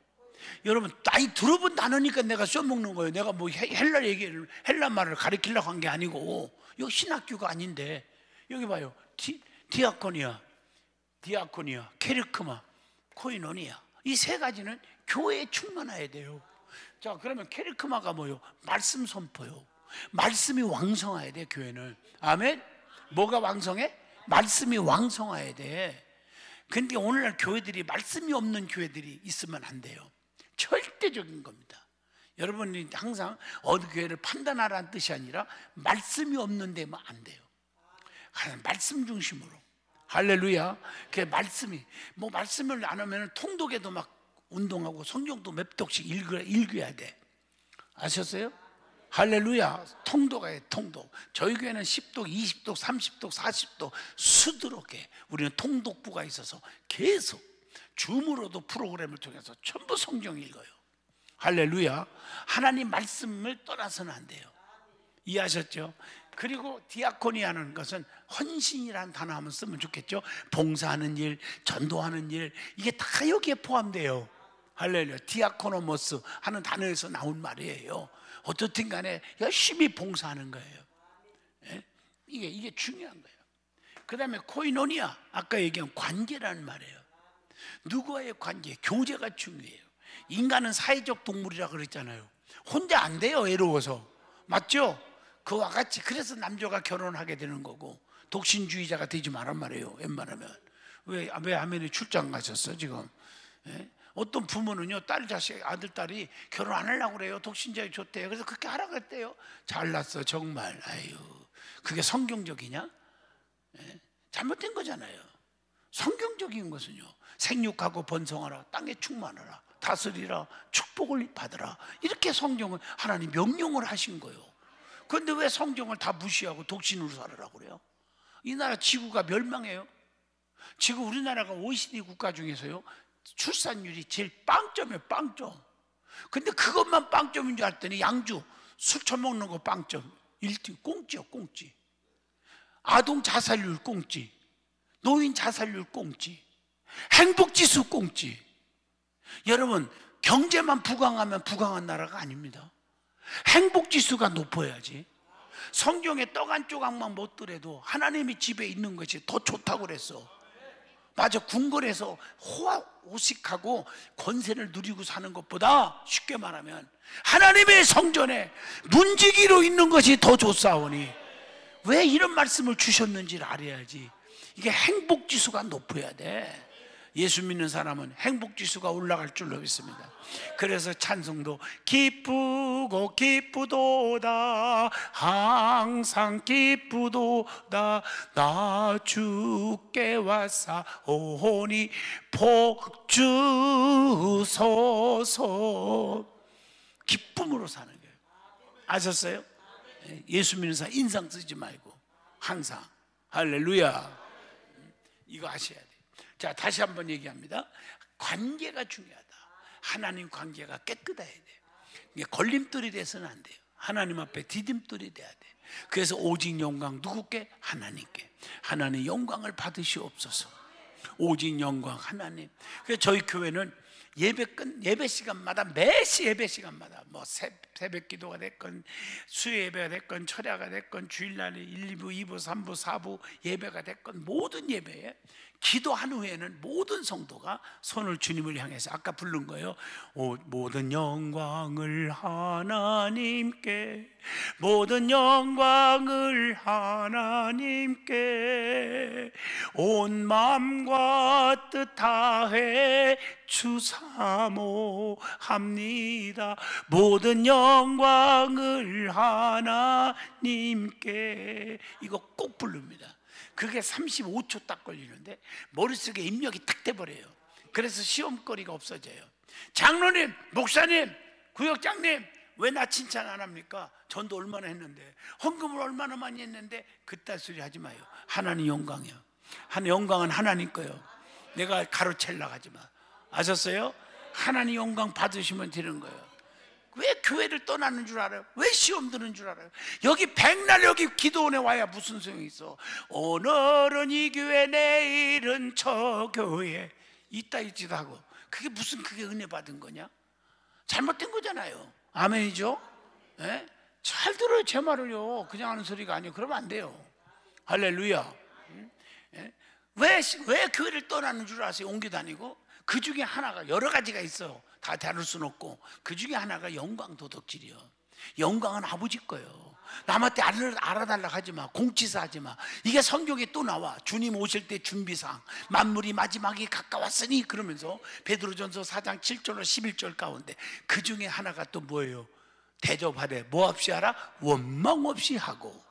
여러분, 아니 들어본 단어니까 내가 써먹는 거예요. 내가 뭐 헬- 헬라 얘기를 헬라 말을 가르치려고 한 게 아니고 이거 신학교가 아닌데 여기 봐요. 디, 디아코니아, 디아코니아, 케리그마, 코이노니아 이 세 가지는 교회에 충만해야 돼요. 자 그러면 케르크마가 뭐요? 말씀 선포요. 말씀이 왕성해야 돼 교회는. 아멘. 뭐가 왕성해? 말씀이 왕성해야 돼. 근데 오늘날 교회들이 말씀이 없는 교회들이 있으면 안 돼요. 절대적인 겁니다. 여러분이 항상 어느 교회를 판단하라는 뜻이 아니라 말씀이 없는 데면 안 돼요. 말씀 중심으로. 할렐루야. 그 말씀이 뭐 말씀을 안 하면 통독에도 막 운동하고 성경도 몇 독씩 읽어야 돼. 아셨어요? 할렐루야. 통도가 해, 통독. 저희 교회는 10독, 20독, 30독, 40독 수두룩해. 우리는 통독부가 있어서 계속 줌으로도 프로그램을 통해서 전부 성경 읽어요. 할렐루야. 하나님 말씀을 떠나서는 안 돼요. 이해하셨죠? 그리고 디아코니아는 것은 헌신이라는 단어 한번 쓰면 좋겠죠. 봉사하는 일, 전도하는 일, 이게 다 여기에 포함돼요. 할렐루야. 디아코노모스 하는 단어에서 나온 말이에요. 어떻든 간에 열심히 봉사하는 거예요. 예? 이게, 이게 중요한 거예요. 그 다음에 코이노니아, 아까 얘기한 관계라는 말이에요. 누구와의 관계, 교제가 중요해요. 인간은 사회적 동물이라 그랬잖아요. 혼자 안 돼요, 외로워서. 맞죠? 그와 같이 그래서 남자가 결혼하게 되는 거고 독신주의자가 되지 말란 말이에요. 웬만하면 왜, 왜 아멘에 출장 가셨어 지금? 예? 어떤 부모는요 딸 자식 아들 딸이 결혼 안 하려고 그래요. 독신자이 좋대요. 그래서 그렇게 하라 그랬대요. 잘났어 정말. 아유 그게 성경적이냐? 예? 잘못된 거잖아요. 성경적인 것은요 생육하고 번성하라 땅에 충만하라 다스리라 축복을 받으라. 이렇게 성경을 하나님 명령을 하신 거예요. 그런데 왜 성경을 다 무시하고 독신으로 살으라고 그래요? 이 나라 지구가 멸망해요. 지금 우리나라가 OECD 국가 중에서요 출산율이 제일 빵점이에요 빵점. 근데 그것만 빵점인 줄 알았더니 양주 술 처먹는 거 빵점. 1등 꽁찌요 꽁찌 아동 자살률 꽁찌 노인 자살률 꽁찌 행복지수 꽁찌 여러분 경제만 부강하면 부강한 나라가 아닙니다. 행복지수가 높아야지. 성경에 떡 한 조각만 먹더라도 하나님이 집에 있는 것이 더 좋다고 그랬어 맞아 궁궐에서 호화 오식하고 권세를 누리고 사는 것보다 쉽게 말하면 하나님의 성전에 문지기로 있는 것이 더 좋사오니 왜 이런 말씀을 주셨는지를 알아야지. 이게 행복 지수가 높아야 돼 예수 믿는 사람은 행복 지수가 올라갈 줄로 믿습니다. 그래서 찬송도 기쁘고 기쁘도다. 항상 기쁘도다. 나 주께 왔사오니 복 주소서. 기쁨으로 사는 거예요. 아셨어요? 예수 믿는 사람 인상 쓰지 말고 항상. 할렐루야. 이거 아셔야 돼요 자 다시 한번 얘기합니다. 관계가 중요하다. 하나님 관계가 깨끗해야 돼요. 이게 걸림돌이 돼서는 안 돼요. 하나님 앞에 디딤돌이 돼야 돼. 그래서 오직 영광 누구께? 하나님께. 하나님 영광을 받으시옵소서. 오직 영광 하나님. 그래서 저희 교회는 예배 끝 예배 시간마다 매시 예배 시간마다 뭐 새, 새벽 기도가 됐건 수요 예배가 됐건 철야가 됐건 주일날 1, 2부, 2부, 3부, 4부 예배가 됐건 모든 예배에 기도한 후에는 모든 성도가 손을 주님을 향해서 아까 부른 거예요. 오, 모든 영광을 하나님께 모든 영광을 하나님께 온 마음과 뜻 다해 주사모합니다. 모든 영광을 하나님께 이거 꼭 부릅니다. 그게 35초 딱 걸리는데 머릿속에 입력이 딱 돼버려요. 그래서 시험거리가 없어져요. 장로님, 목사님, 구역장님, 왜 나 칭찬 안 합니까? 전도 얼마나 했는데, 헌금을 얼마나 많이 했는데, 그딴 소리 하지 마요. 하나님 영광이요. 한 영광은 하나님 거요. 내가 가로챌라 하지 마. 아셨어요? 하나님 영광 받으시면 되는 거예요. 왜 교회를 떠나는 줄 알아요? 왜 시험 드는 줄 알아요? 여기 백날 여기 기도원에 와야 무슨 소용이 있어? 오늘은 이 교회, 내일은 저 교회. 이따 있지도 하고. 그게 무슨 그게 은혜 받은 거냐? 잘못된 거잖아요. 아멘이죠? 예? 잘 들어요, 제 말을요. 그냥 하는 소리가 아니에요. 그러면 안 돼요. 할렐루야. 응? 예? 왜, 왜 교회를 떠나는 줄 아세요? 옮겨 다니고? 그 중에 하나가 여러 가지가 있어요. 다 다룰 수는 없고 그 중에 하나가 영광 도덕질이요. 영광은 아버지 거요. 남한테 알아, 알아달라 하지 마. 공치사 하지 마. 이게 성경에 또 나와. 주님 오실 때 준비상. 만물이 마지막에 가까웠으니 그러면서 베드로전서 4장 7절로 11절 가운데 그 중에 하나가 또 뭐예요? 대접하되 뭐 없이 하라? 원망 없이 하고.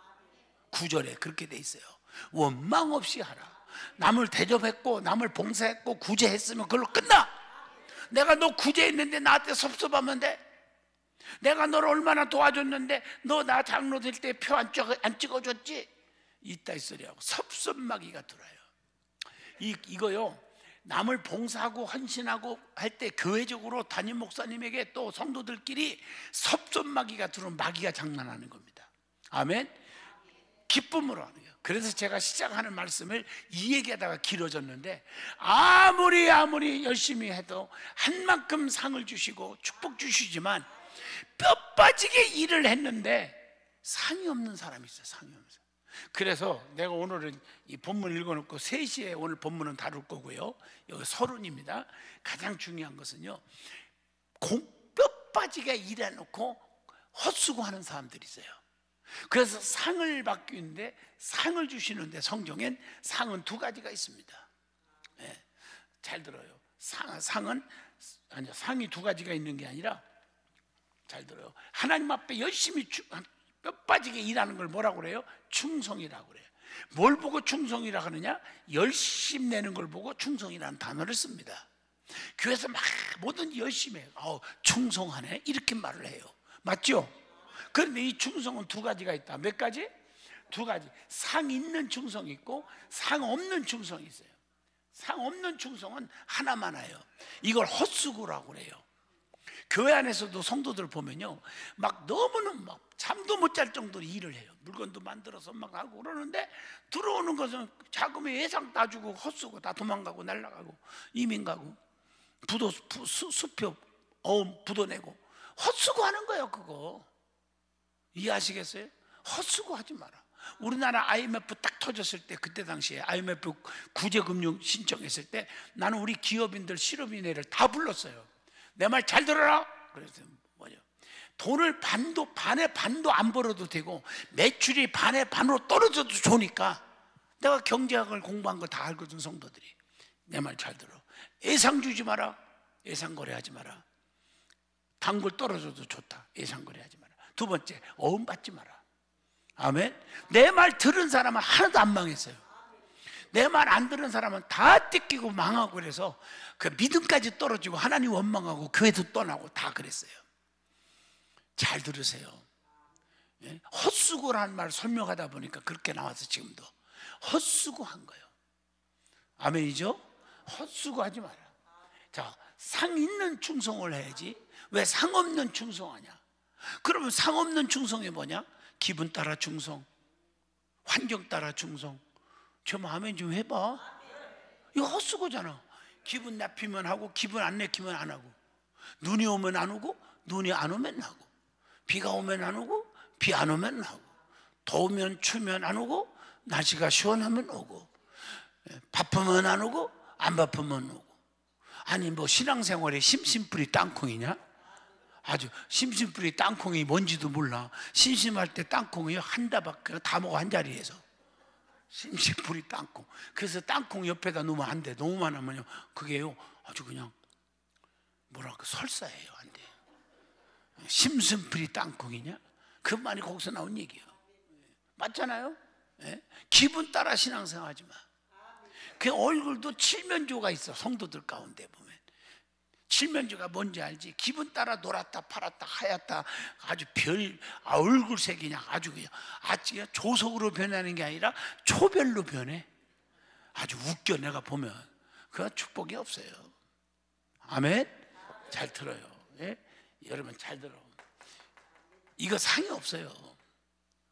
구절에 그렇게 돼 있어요. 원망 없이 하라. 남을 대접했고 남을 봉사했고 구제했으면 그걸로 끝나. 내가 너 구제했는데 나한테 섭섭하면 돼. 내가 너를 얼마나 도와줬는데 너 나 장로 될 때 표안안 찍어줬지? 이따 이 소리하고 섭섭마귀가 들어요. 이 이거요. 남을 봉사하고 헌신하고 할 때 교회적으로 담임 목사님에게 또 성도들끼리 섭섭마귀가 들어온 마귀가 장난하는 겁니다. 아멘. 기쁨으로 하는. 그래서 제가 시작하는 말씀을 이 얘기하다가 길어졌는데 아무리 아무리 열심히 해도 한 만큼 상을 주시고 축복 주시지만 뼈 빠지게 일을 했는데 상이 없는 사람이 있어요. 상이 없는 사람. 그래서 내가 오늘은 이 본문 읽어놓고 3시에 오늘 본문은 다룰 거고요. 여기 서론입니다. 가장 중요한 것은요. 뼈 빠지게 일해놓고 헛수고하는 사람들이 있어요. 그래서 상을 받기는데 상을 주시는데 성경엔 상은 두 가지가 있습니다. 네, 잘 들어요. 상, 상은 아니 상이 두 가지가 있는 게 아니라 잘 들어요. 하나님 앞에 열심히 뼈 빠지게 일하는 걸 뭐라고 그래요? 충성이라고 그래요. 뭘 보고 충성이라고 하느냐? 열심 내는 걸 보고 충성이라는 단어를 씁니다. 교회에서 막 뭐든지 열심히. 어, 충성하네 이렇게 말을 해요. 맞죠? 그런데 이 충성은 두 가지가 있다. 몇 가지? 두 가지. 상 있는 충성이 있고 상 없는 충성이 있어요. 상 없는 충성은 하나만 해요. 이걸 헛수고라고 그래요. 교회 안에서도 성도들 보면요. 막 너무는 막 잠도 못 잘 정도로 일을 해요. 물건도 만들어서 막 하고 그러는데 들어오는 것은 자금의 예상 따주고 헛수고 다 도망가고 날아가고 이민 가고 부도 수, 수표 어 부도 내고 헛수고 하는 거예요, 그거. 이해하시겠어요? 헛수고 하지 마라. 우리나라 IMF 딱 터졌을 때 그때 당시에 IMF 구제금융 신청했을 때 나는 우리 기업인들 실업인회를 다 불렀어요. 내 말 잘 들어라. 그래서 뭐냐? 돈을 반도 반에 반도 안 벌어도 되고 매출이 반에 반으로 떨어져도 좋으니까 내가 경제학을 공부한 거 다 알거든 성도들이 내 말 잘 들어. 예상 주지 마라. 예상 거래하지 마라. 단골 떨어져도 좋다. 예상 거래하지 마라. 두 번째, 어음 받지 마라. 아멘. 내 말 들은 사람은 하나도 안 망했어요. 내 말 안 들은 사람은 다 뜯기고 망하고 그래서 그 믿음까지 떨어지고 하나님 원망하고 교회도 떠나고 다 그랬어요. 잘 들으세요. 예? 헛수고라는 말 설명하다 보니까 그렇게 나와서 지금도 헛수고 한 거예요. 아멘이죠? 헛수고 하지 마라. 자, 상 있는 충성을 해야지. 왜 상 없는 충성하냐? 그러면 상 없는 충성이 뭐냐? 기분 따라 충성, 환경 따라 충성. 저 마음에 좀 해봐. 이거 헛수고잖아. 기분 나쁘면 하고 기분 안 내키면 안 하고 눈이 오면 안 오고 눈이 안 오면 하고 비가 오면 안 오고 비 안 오면 하고 더우면 추면 안 오고 날씨가 시원하면 오고 예, 바쁘면 안 오고 안 바쁘면 오고 아니 뭐 신앙생활에 심심풀이 땅콩이냐? 아주 심심풀이 땅콩이 뭔지도 몰라 심심할 때 땅콩이 한 다박 다 먹어 한 자리에서 심심풀이 땅콩 그래서 땅콩 옆에다 놓으면 안 돼 너무 많으면요 그게요 아주 그냥 뭐랄까 설사예요 안 돼. 심심풀이 땅콩이냐? 그 말이 거기서 나온 얘기예요. 맞잖아요? 예? 기분 따라 신앙생활 하지 마. 그 얼굴도 칠면조가 있어 성도들 가운데 보면 칠면조가 뭔지 알지? 기분 따라 놀았다 팔았다 하얗다 아주 별 아, 얼굴색이 그냥 아주 그냥 아주 조석으로 변하는 게 아니라 초별로 변해. 아주 웃겨 내가 보면 그 축복이 없어요. 아멘. 잘 들어요. 예? 여러분 잘 들어. 이거 상이 없어요.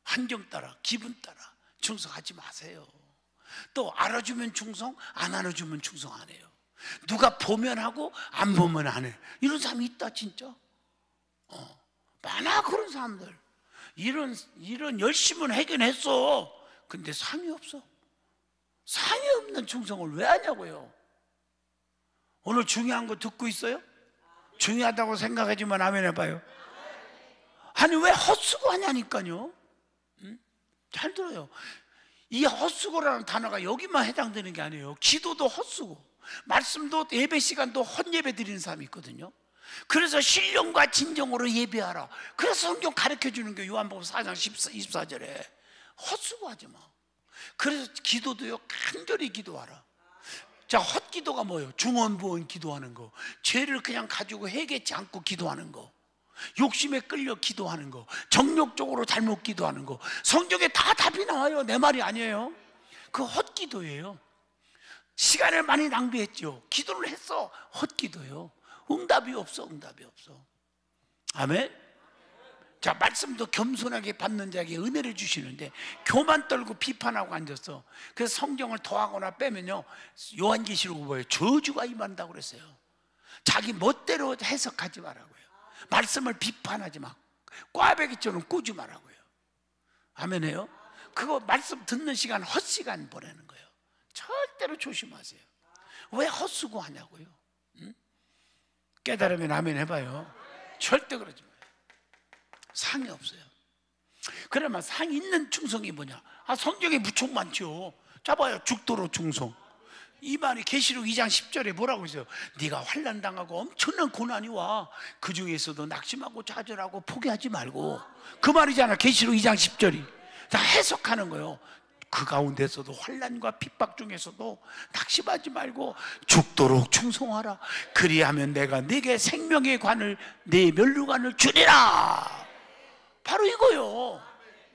환경 따라, 기분 따라 충성하지 마세요. 또 알아주면 충성, 안 알아주면 충성 안 해요. 누가 보면 하고 안 보면 안 해. 이런 사람이 있다 진짜. 어, 많아 그런 사람들. 이런 이런 열심은 해결했어. 근데 상이 없어. 상이 없는 충성을 왜 하냐고요. 오늘 중요한 거 듣고 있어요? 중요하다고 생각하지만 아멘 해봐요. 아니 왜 헛수고 하냐니까요. 응? 잘 들어요. 이 헛수고라는 단어가 여기만 해당되는 게 아니에요. 기도도 헛수고, 말씀도 예배 시간도 헛예배 드리는 사람이 있거든요. 그래서 신령과 진정으로 예배하라. 그래서 성경 가르쳐 주는 게 요한복음 4장 14, 24절에 헛수고하지 마. 그래서 기도도요 간절히 기도하라. 자, 헛기도가 뭐예요? 중원부원 기도하는 거. 죄를 그냥 가지고 해결치 않고 기도하는 거. 욕심에 끌려 기도하는 거. 정욕적으로 잘못 기도하는 거. 성경에 다 답이 나와요. 내 말이 아니에요. 그 헛기도예요. 시간을 많이 낭비했죠. 기도를 했어. 헛기도요. 응답이 없어. 응답이 없어. 아멘. 자, 말씀도 겸손하게 받는 자에게 은혜를 주시는데 교만 떨고 비판하고 앉았어. 그래서 성경을 더하거나 빼면요. 요한계시록 뭐예요? 저주가 임한다고 그랬어요. 자기 멋대로 해석하지 말라고요. 말씀을 비판하지 마. 꽈배기처럼 꾸지 말라고요. 아멘해요? 그거 말씀 듣는 시간 헛시간 보내는 거예요. 절대로 조심하세요. 왜 헛수고 하냐고요. 응? 깨달으면 아멘 해봐요. 절대 그러지 마요. 상이 없어요. 그러면 상 있는 충성이 뭐냐? 아, 성경에 무척 많죠. 잡아요. 죽도로 충성. 이 말이 계시록 2장 10절에 뭐라고 있어요? 네가 환난 당하고 엄청난 고난이 와. 그 중에서도 낙심하고 좌절하고 포기하지 말고. 그 말이잖아. 계시록 2장 10절이. 다 해석하는 거예요. 그 가운데서도 환난과 핍박 중에서도 낙심하지 말고 죽도록 충성하라. 그리하면 내가 네게 생명의 관을 네 멸류관을 주리라. 바로 이거요.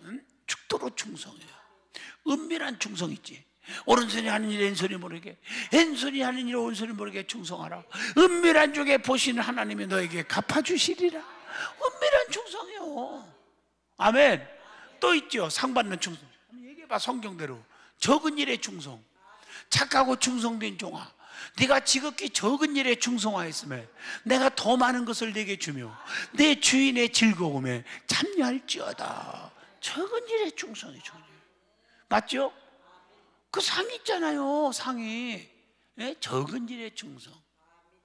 응? 죽도록 충성해요. 은밀한 충성 있지. 오른손이 하는 일 왼손이 모르게 왼손이 하는 일 오른손이 모르게 충성하라 은밀한 중에 보시는 하나님이 너에게 갚아주시리라 은밀한 충성이요 아멘 또 있죠 상 받는 충성 봐 성경대로 적은 일에 충성 착하고 충성된 종아 네가 지극히 적은 일에 충성하였으면 내가 더 많은 것을 내게 주며 내 주인의 즐거움에 참여할지어다 적은 일에 충성이 적은 일 맞죠? 그 상이 있잖아요, 상이. 예? 적은 일에 충성.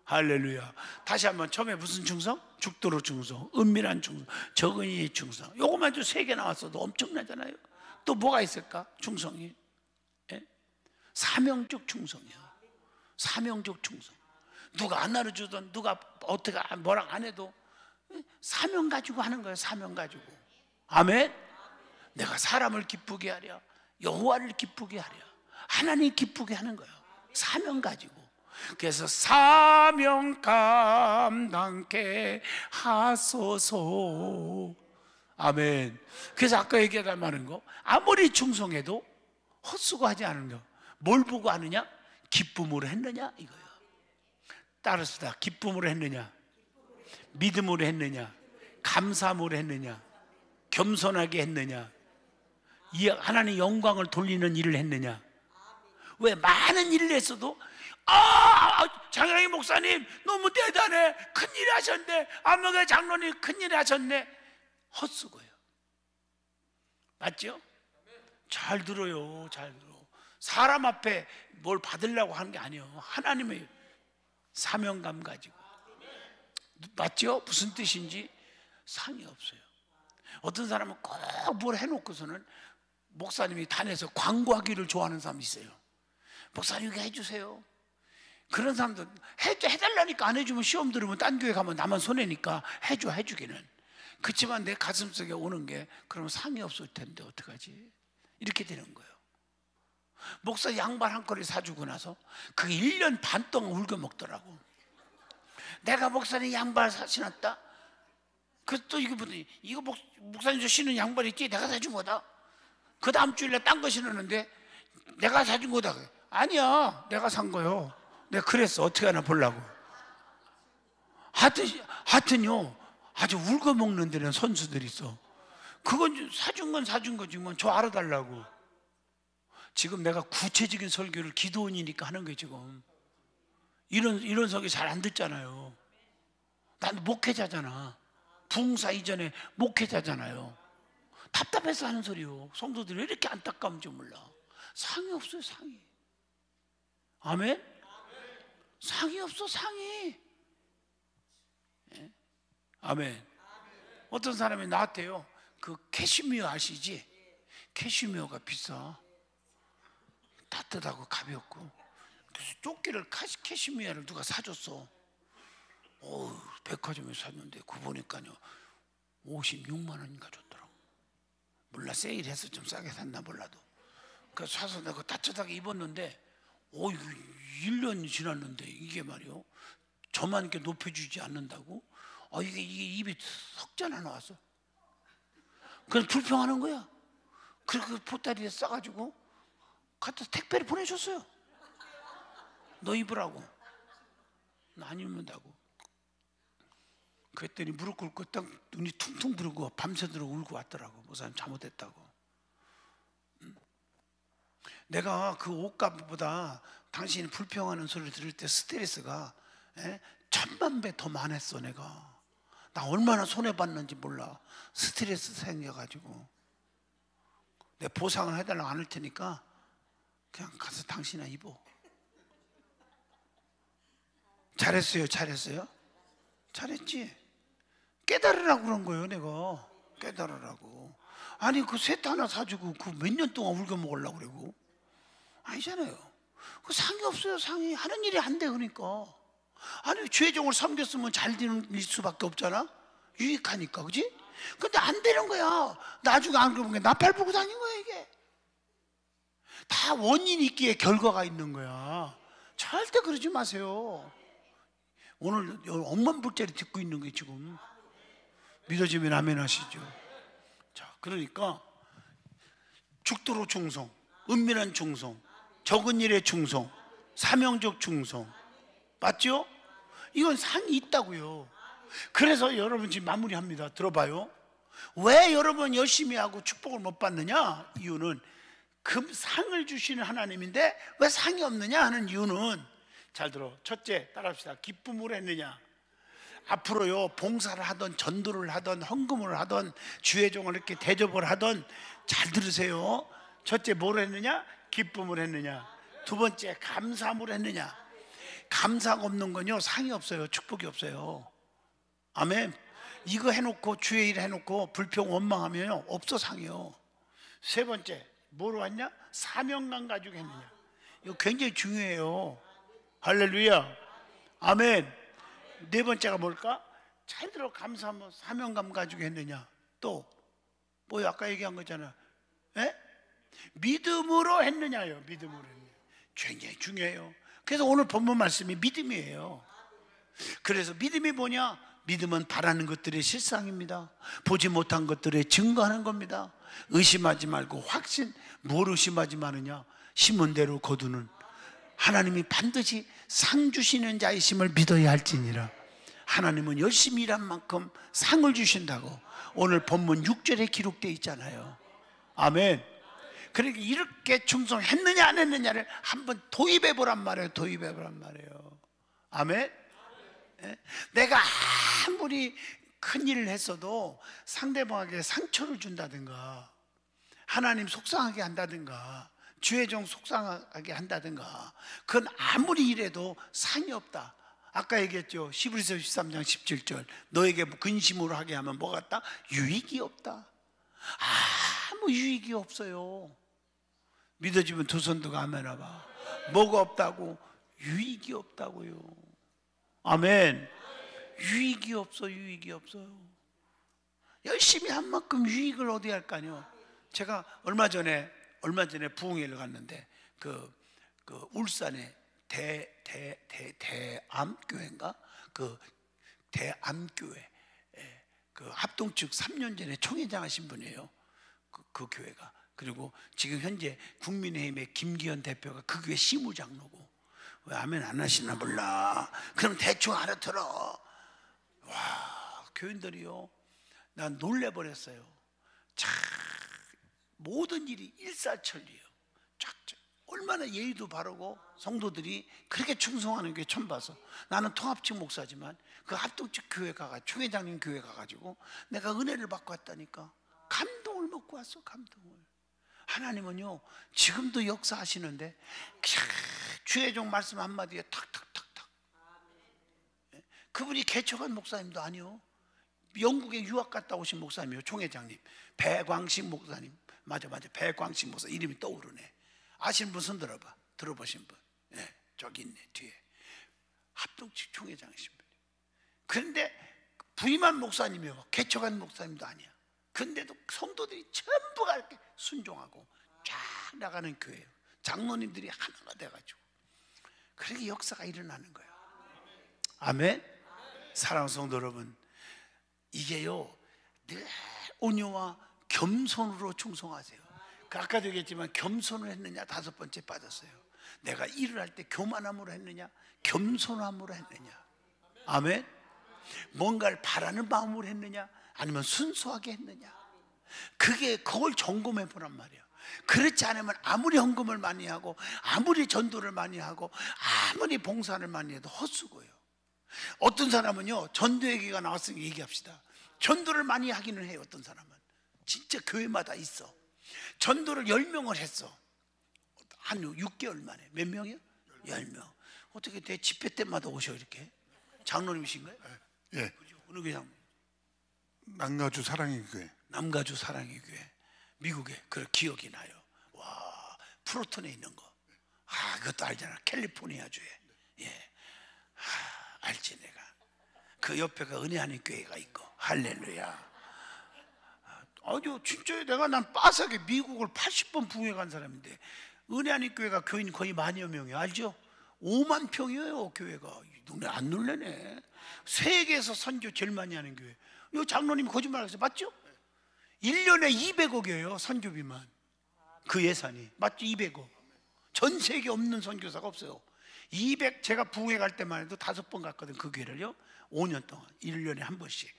할렐루야. 다시 한번 처음에 무슨 충성? 죽도록 충성, 은밀한 충성, 적은 일에 충성. 요것만 좀 세 개 나왔어도 엄청나잖아요. 또 뭐가 있을까? 충성이. 예? 사명적 충성이야. 사명적 충성. 누가 안 알아주던 누가 어떻게 뭐라 안 해도 사명 가지고 하는 거예요. 사명 가지고. 아멘. 내가 사람을 기쁘게 하랴. 여호와를 기쁘게 하랴. 하나님 기쁘게 하는 거예요. 사명 가지고. 그래서 사명 감당케 하소서. 아멘. 그래서 아까 얘기하다 말은 거 아무리 충성해도 헛수고하지 않은 거. 뭘 보고 하느냐? 기쁨으로 했느냐 이거예요. 따라서 기쁨으로 했느냐? 믿음으로 했느냐? 감사함으로 했느냐? 겸손하게 했느냐? 이 하나님 영광을 돌리는 일을 했느냐? 왜 많은 일을 했어도 아, 장영희 목사님 너무 대단해. 큰일 하셨네. 암흑의 장로님 큰일 하셨네. 헛수고요. 맞죠? 잘 들어요. 잘 들어. 사람 앞에 뭘 받으려고 하는 게 아니에요. 하나님의 사명감 가지고. 맞죠? 무슨 뜻인지 상이 없어요. 어떤 사람은 꼭 뭘 해놓고서는 목사님이 단에서 광고하기를 좋아하는 사람이 있어요. 목사님 이거 해주세요. 그런 사람들 해, 해달라니까 안 해주면 시험 들으면 딴 교회 가면 나만 손해니까 해줘 해주기는 그렇지만 내 가슴 속에 오는 게 그러면 상이 없을 텐데 어떡하지? 이렇게 되는 거예요. 목사 양말 한 거리 사주고 나서 그게 1년 반 동안 울겨 먹더라고. 내가 목사님 양말 사 신었다? 그또 이거 보더니 이거 목, 목사님 저 신은 양말 있지? 내가 사준 거다. 그 다음 주일에 딴 거 신었는데 내가 사준 거다. 아니야. 내가 산 거요. 내가 그랬어. 어떻게 하나 보려고. 하여튼 하여튼요 아주 울고 먹는 데는 선수들이 있어. 그건 사준 건 사준 거지만 저 알아달라고. 지금 내가 구체적인 설교를 기도원이니까 하는 거예요 지금. 이런 이런 설교 잘 안 듣잖아요. 난 목회자잖아. 부흥사 이전에 목회자잖아요. 답답해서 하는 소리요. 성도들이 왜 이렇게 안타까운지 몰라. 상이 없어요 상이. 아멘? 상이 없어 상이. 예? 아멘. 어떤 사람이 나한테요 그 캐시미어 아시지? 캐시미어가 비싸. 따뜻하고 가볍고. 그래서 조끼를 캐시미어를 누가 사줬어? 어 백화점에 샀는데 그 보니까요 56만 원인가 줬더라고. 몰라 세일해서 좀 싸게 샀나 몰라도. 그래서 사서 내가 따뜻하게 입었는데 어 이거 1년이 지났는데 이게 말이요 저만 이렇게 높여주지 않는다고 아 이게 이게 입이 석자나 나왔어 그래서 불평하는 거야. 그래서 그 보따리에 싸가지고 갖다 택배를 보내줬어요. 너 입으라고. 나 안 입는다고. 그랬더니 무릎 꿇고 딱 눈이 퉁퉁 부르고 밤새도록 울고 왔더라고. 목사님 잘못했다고. 내가 그 옷값보다 당신이 불평하는 소리를 들을 때 스트레스가 예? 천만 배 더 많았어 내가 나 얼마나 손해봤는지 몰라. 스트레스 생겨가지고. 내 보상을 해달라고 안할 테니까 그냥 가서 당신아 입어. 잘했어요 잘했어요? 잘했지? 깨달으라고 그런 거예요 내가. 깨달으라고. 아니 그셋 하나 사주고 그 몇 년 동안 울겨 먹으려고 그러고. 아니잖아요. 그 상이 없어요 상이. 하는 일이 안 돼 그러니까 아니 죄종을 섬겼으면 잘 되는 일 수밖에 없잖아. 유익하니까 그지? 근데 안 되는 거야. 나중에 안 그러면 나팔 불고 다닌 거야 이게. 다 원인이 있기에 결과가 있는 거야. 절대 그러지 마세요. 오늘 엄만 불자리 듣고 있는 게 지금. 믿어지면 아멘 하시죠. 자 그러니까 죽도록 충성 은밀한 충성 적은 일에 충성 사명적 충성 맞죠? 이건 상이 있다고요. 그래서 여러분 지금 마무리합니다. 들어봐요. 왜 여러분 열심히 하고 축복을 못 받느냐? 이유는 그 상을 주시는 하나님인데 왜 상이 없느냐 하는 이유는 잘 들어. 첫째 따라합시다. 기쁨으로 했느냐? 앞으로요 봉사를 하던 전도를 하던 헌금을 하던 주의종을 이렇게 대접을 하던 잘 들으세요. 첫째 뭘 했느냐? 기쁨을 했느냐? 두 번째 감사함을 했느냐 감사가 없는 건요 상이 없어요 축복이 없어요. 아멘. 이거 해놓고 주의 일 해놓고 불평 원망하면요 없어 상이요. 세 번째 뭐로 왔냐? 사명감 가지고 했느냐? 이거 굉장히 중요해요. 할렐루야. 아멘. 네 번째가 뭘까? 잘 들어 감사하면 사명감 가지고 했느냐? 또뭐 아까 얘기한 거잖아. 에? 믿음으로 했느냐요? 믿음으로 했느냐? 굉장히 중요해요 그래서 오늘 본문 말씀이 믿음이에요. 그래서 믿음이 뭐냐? 믿음은 바라는 것들의 실상입니다. 보지 못한 것들의 증거하는 겁니다. 의심하지 말고 확신 뭘 의심하지 마느냐? 심은 대로 거두는. 하나님이 반드시 상 주시는 자이심을 믿어야 할지니라. 하나님은 열심히 일한 만큼 상을 주신다고 오늘 본문 6절에 기록되어 있잖아요. 아멘 그러니까 이렇게 충성했느냐 안 했느냐를 한번 도입해 보란 말이에요. 도입해 보란 말이에요. 아멘. 예? 내가 아무리 큰 일을 했어도 상대방에게 상처를 준다든가 하나님 속상하게 한다든가 주의 종 속상하게 한다든가 그건 아무리 이래도 상이 없다. 아까 얘기했죠. 시브리서 13장 17절 너에게 근심으로 하게 하면 뭐 같다? 유익이 없다. 아무 유익이 없어요. 믿어지면 두 손도 가면해봐 뭐가 없다고? 유익이 없다고요. 아멘. 유익이 없어, 유익이 없어요. 열심히 한 만큼 유익을 어디 할까요? 제가 얼마 전에 얼마 전에 부흥회를 갔는데 그, 그 울산에 대 대 대 대암교회인가 그 대암교회 예, 그 합동 측 3년 전에 총회장 하신 분이에요. 그, 그 교회가 그리고 지금 현재 국민의힘의 김기현 대표가 그 교회 시무장로고 왜 아멘 안 하시나 몰라. 그럼 대충 알아들어. 와 교인들이요. 난 놀래버렸어요. 참 모든 일이 일사천리요. 얼마나 예의도 바르고 성도들이 그렇게 충성하는 게 처음 봐서 나는 통합측 목사지만 그 합동측 교회 가가 총회장님 교회 가가지고 내가 은혜를 받고 왔다니까 감동을 먹고 왔어 감동을 하나님은요 지금도 역사하시는데 주의 종 말씀 한마디에 탁탁탁탁. 예? 그분이 개척한 목사님도 아니요. 영국에 유학 갔다 오신 목사님이요 총회장님. 배광식 목사님. 맞아 맞아. 배광식 목사. 이름이 떠오르네. 아시는 분 손 들어봐. 들어보신 분. 예, 저기 있네 뒤에. 합동측 총회장이신 분이 그런데 부임한 목사님이요. 개척한 목사님도 아니야 근데도 성도들이 전부가 이렇게 순종하고 쫙 나가는 교회예요. 장로님들이 하나가 돼가지고. 그렇게 역사가 일어나는 거예요. 아멘? 사랑하는 성도 여러분 이게요 늘 온유와 겸손으로 충성하세요. 그 아까도 얘기했지만 겸손을 했느냐 다섯 번째 빠졌어요. 내가 일을 할 때 교만함으로 했느냐 겸손함으로 했느냐. 아멘? 뭔가를 바라는 마음으로 했느냐 아니면 순수하게 했느냐? 그게 그걸 점검해 보란 말이에요 그렇지 않으면 아무리 헌금을 많이 하고 아무리 전도를 많이 하고 아무리 봉사를 많이 해도 헛수고요. 어떤 사람은요 전도 얘기가 나왔으니 얘기합시다. 전도를 많이 하기는 해요 어떤 사람은. 진짜 교회마다 있어. 전도를 10명을 했어. 한 6개월 만에. 몇 명이요? 10명. 어떻게 내 집회 때마다 오셔 이렇게? 장로님이신가요? 예, 어느 교회 장 남가주 사랑의 교회. 남가주 사랑의 교회. 미국에 그 기억이 나요. 와 프로톤에 있는 거 아 그것도 알잖아. 캘리포니아 주에. 예. 아, 알지 내가. 그 옆에가 은혜하는 교회가 있고. 할렐루야. 아주 진짜 내가 난 빠삭에 미국을 80번 부흥해 간 사람인데. 은혜하는 교회가 교인 거의 만여 명이 알죠? 5만 평이에요 교회가. 눈에 안 놀래네. 세계에서 선교 제일 많이 하는 교회 이 장로님이 거짓말 하세요. 맞죠? 1년에 200억이에요 선교비만. 그 예산이. 맞죠? 200억. 전 세계 없는 선교사가 없어요. 200 제가 부흥회 갈 때만 해도 다섯 번 갔거든 그 교회를요. 5년 동안 1년에 한 번씩.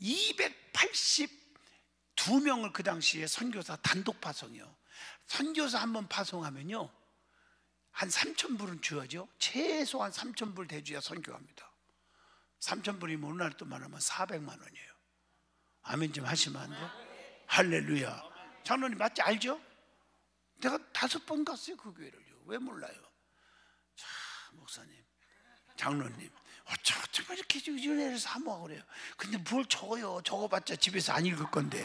282명을 그 당시에 선교사 단독 파송이요. 선교사 한 번 파송하면요 한 3천 불은 주어져 최소한 3천 불 대주야 선교합니다. 3천 불이면 오늘날 또 말하면 400만 원이에요 아멘 좀 하시면 안 돼요? 할렐루야. 장로님 맞지? 알죠? 내가 다섯 번 갔어요 그 교회를요 왜 몰라요? 자 목사님. 장로님. 어쩌 어쩌면 이렇게 은혜를 사모하고 그래요. 근데 뭘 적어요? 적어봤자 집에서 안 읽을 건데.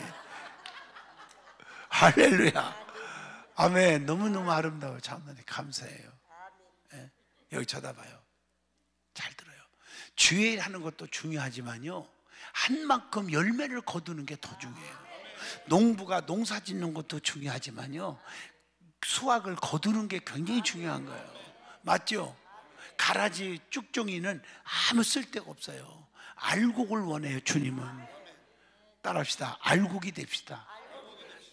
할렐루야. 아멘. 너무너무 아름다워 장로님. 감사해요. 예? 여기 쳐다봐요. 잘 들어요. 주일 하는 것도 중요하지만요 한 만큼 열매를 거두는 게 더 중요해요. 농부가 농사 짓는 것도 중요하지만요 수확을 거두는 게 굉장히 중요한 거예요. 맞죠? 가라지 쭉종이는 아무 쓸데가 없어요. 알곡을 원해요 주님은. 따라합시다. 알곡이 됩시다.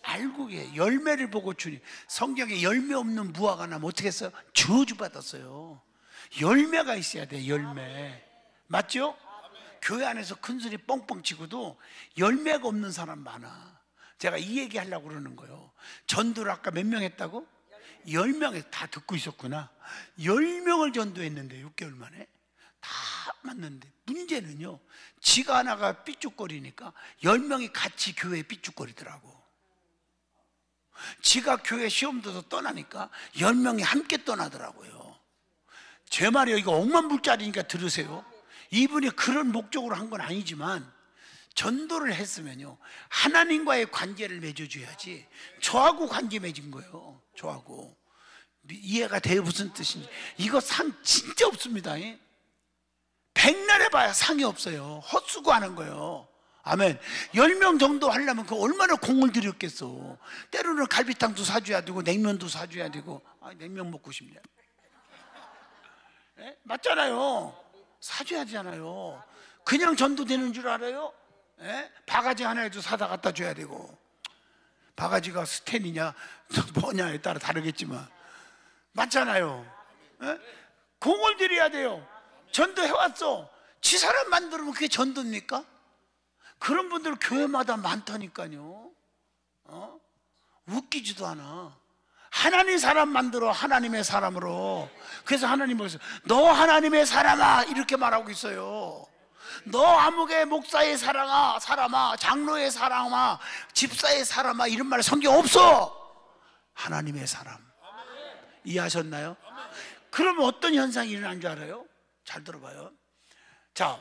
알곡에 열매를 보고 주님 성경에 열매 없는 무화과 나면 어떻게 했어요? 저주 받았어요. 열매가 있어야 돼 열매. 맞죠? 교회 안에서 큰 소리 뻥뻥 치고도 열매가 없는 사람 많아 제가 이 얘기 하려고 그러는 거예요. 전도를 아까 몇 명 했다고? 10명에 다 듣고 있었구나. 10명을 전도했는데 6개월 만에 다 맞는데 문제는요. 지가 하나가 삐죽거리니까 10명이 같이 교회에 삐죽거리더라고. 지가 교회 시험도 떠나니까 10명이 함께 떠나더라고요. 제 말이 이거 억만 불짜리니까 들으세요. 이분이 그런 목적으로 한 건 아니지만 전도를 했으면요. 하나님과의 관계를 맺어줘야지. 저하고 관계 맺은 거예요. 저하고. 이해가 돼요? 무슨 뜻인지. 이거 상 진짜 없습니다. 예? 백날 해봐야 상이 없어요. 헛수고 하는 거예요. 아멘. 10명 정도 하려면 그 얼마나 공을 들였겠어. 때로는 갈비탕도 사줘야 되고, 냉면도 사줘야 되고, 아, 냉면 먹고 싶네. 예? 맞잖아요. 사줘야 되잖아요. 그냥 전도되는 줄 알아요? 예? 바가지 하나에도 사다 갖다 줘야 되고. 바가지가 스텐이냐, [LAUGHS] 뭐냐에 따라 다르겠지만. 맞잖아요. 예? 공을 들여야 돼요. 전도해 왔어. 지 사람 만들면 그게 전도입니까? 그런 분들 교회마다 많다니까요. 어? 웃기지도 않아. 하나님 사람 만들어 하나님의 사람으로. 그래서 하나님 뭐서 너 하나님의 사람아 이렇게 말하고 있어요. 너 아무개 목사의 사랑아 사람아 장로의 사람아 집사의 사람아 이런 말 성경 없어. 하나님의 사람. 이해하셨나요? 그러면 어떤 현상이 일어난 줄 알아요? 잘 들어봐요. 자,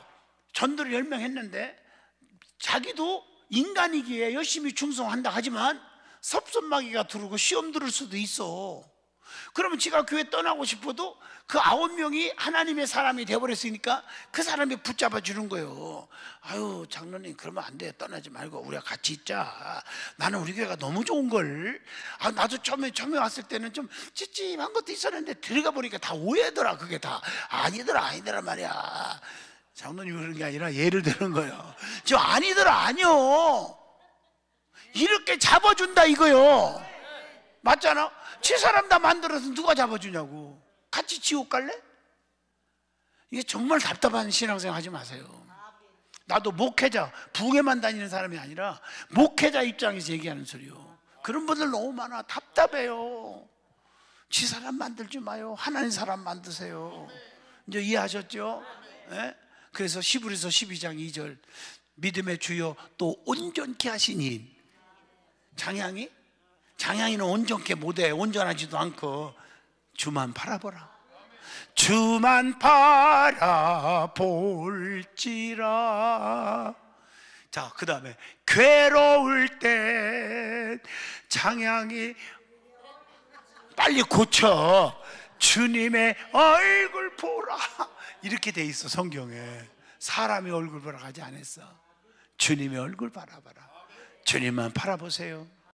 전도를 10명 했는데 자기도 인간이기에 열심히 충성한다 하지만 섭섭마귀가 들어오고 시험 들을 수도 있어. 그러면 지가 교회 떠나고 싶어도 그 아홉 명이 하나님의 사람이 돼버렸으니까 그 사람이 붙잡아 주는 거예요. 아유, 장로님, 그러면 안 돼. 떠나지 말고 우리가 같이 있자. 나는 우리 교회가 너무 좋은 걸. 아, 나도 처음에, 처음에 왔을 때는 좀 찝찝한 것도 있었는데 들어가 보니까 다 오해더라, 그게 다. 아니더라, 아니더라 말이야. 장로님 그런 게 아니라 예를 드는 거예요. 저 아니더라, 아니요. 이렇게 잡아준다 이거요. 맞잖아? 지 사람 다 만들어서 누가 잡아주냐고. 같이 지옥 갈래? 이게 정말 답답한 신앙생활 하지 마세요. 나도 목회자, 부에만 다니는 사람이 아니라 목회자 입장에서 얘기하는 소리요. 그런 분들 너무 많아. 답답해요. 지 사람 만들지 마요. 하나님 사람 만드세요. 이제 이해하셨죠? 예? 그래서 시부리서 12장 2절 믿음의 주여 또 온전케 하시니 장향이? 장향이는 온전케 못해. 온전하지도 않고. 주만 바라보라. 주만 바라볼지라. 자 그 다음에 괴로울 때 장향이 빨리 고쳐. 주님의 얼굴 보라. 이렇게 돼 있어 성경에. 사람의 얼굴 보라 하지 않았어. 주님의 얼굴 바라봐라 주님만 바라보세요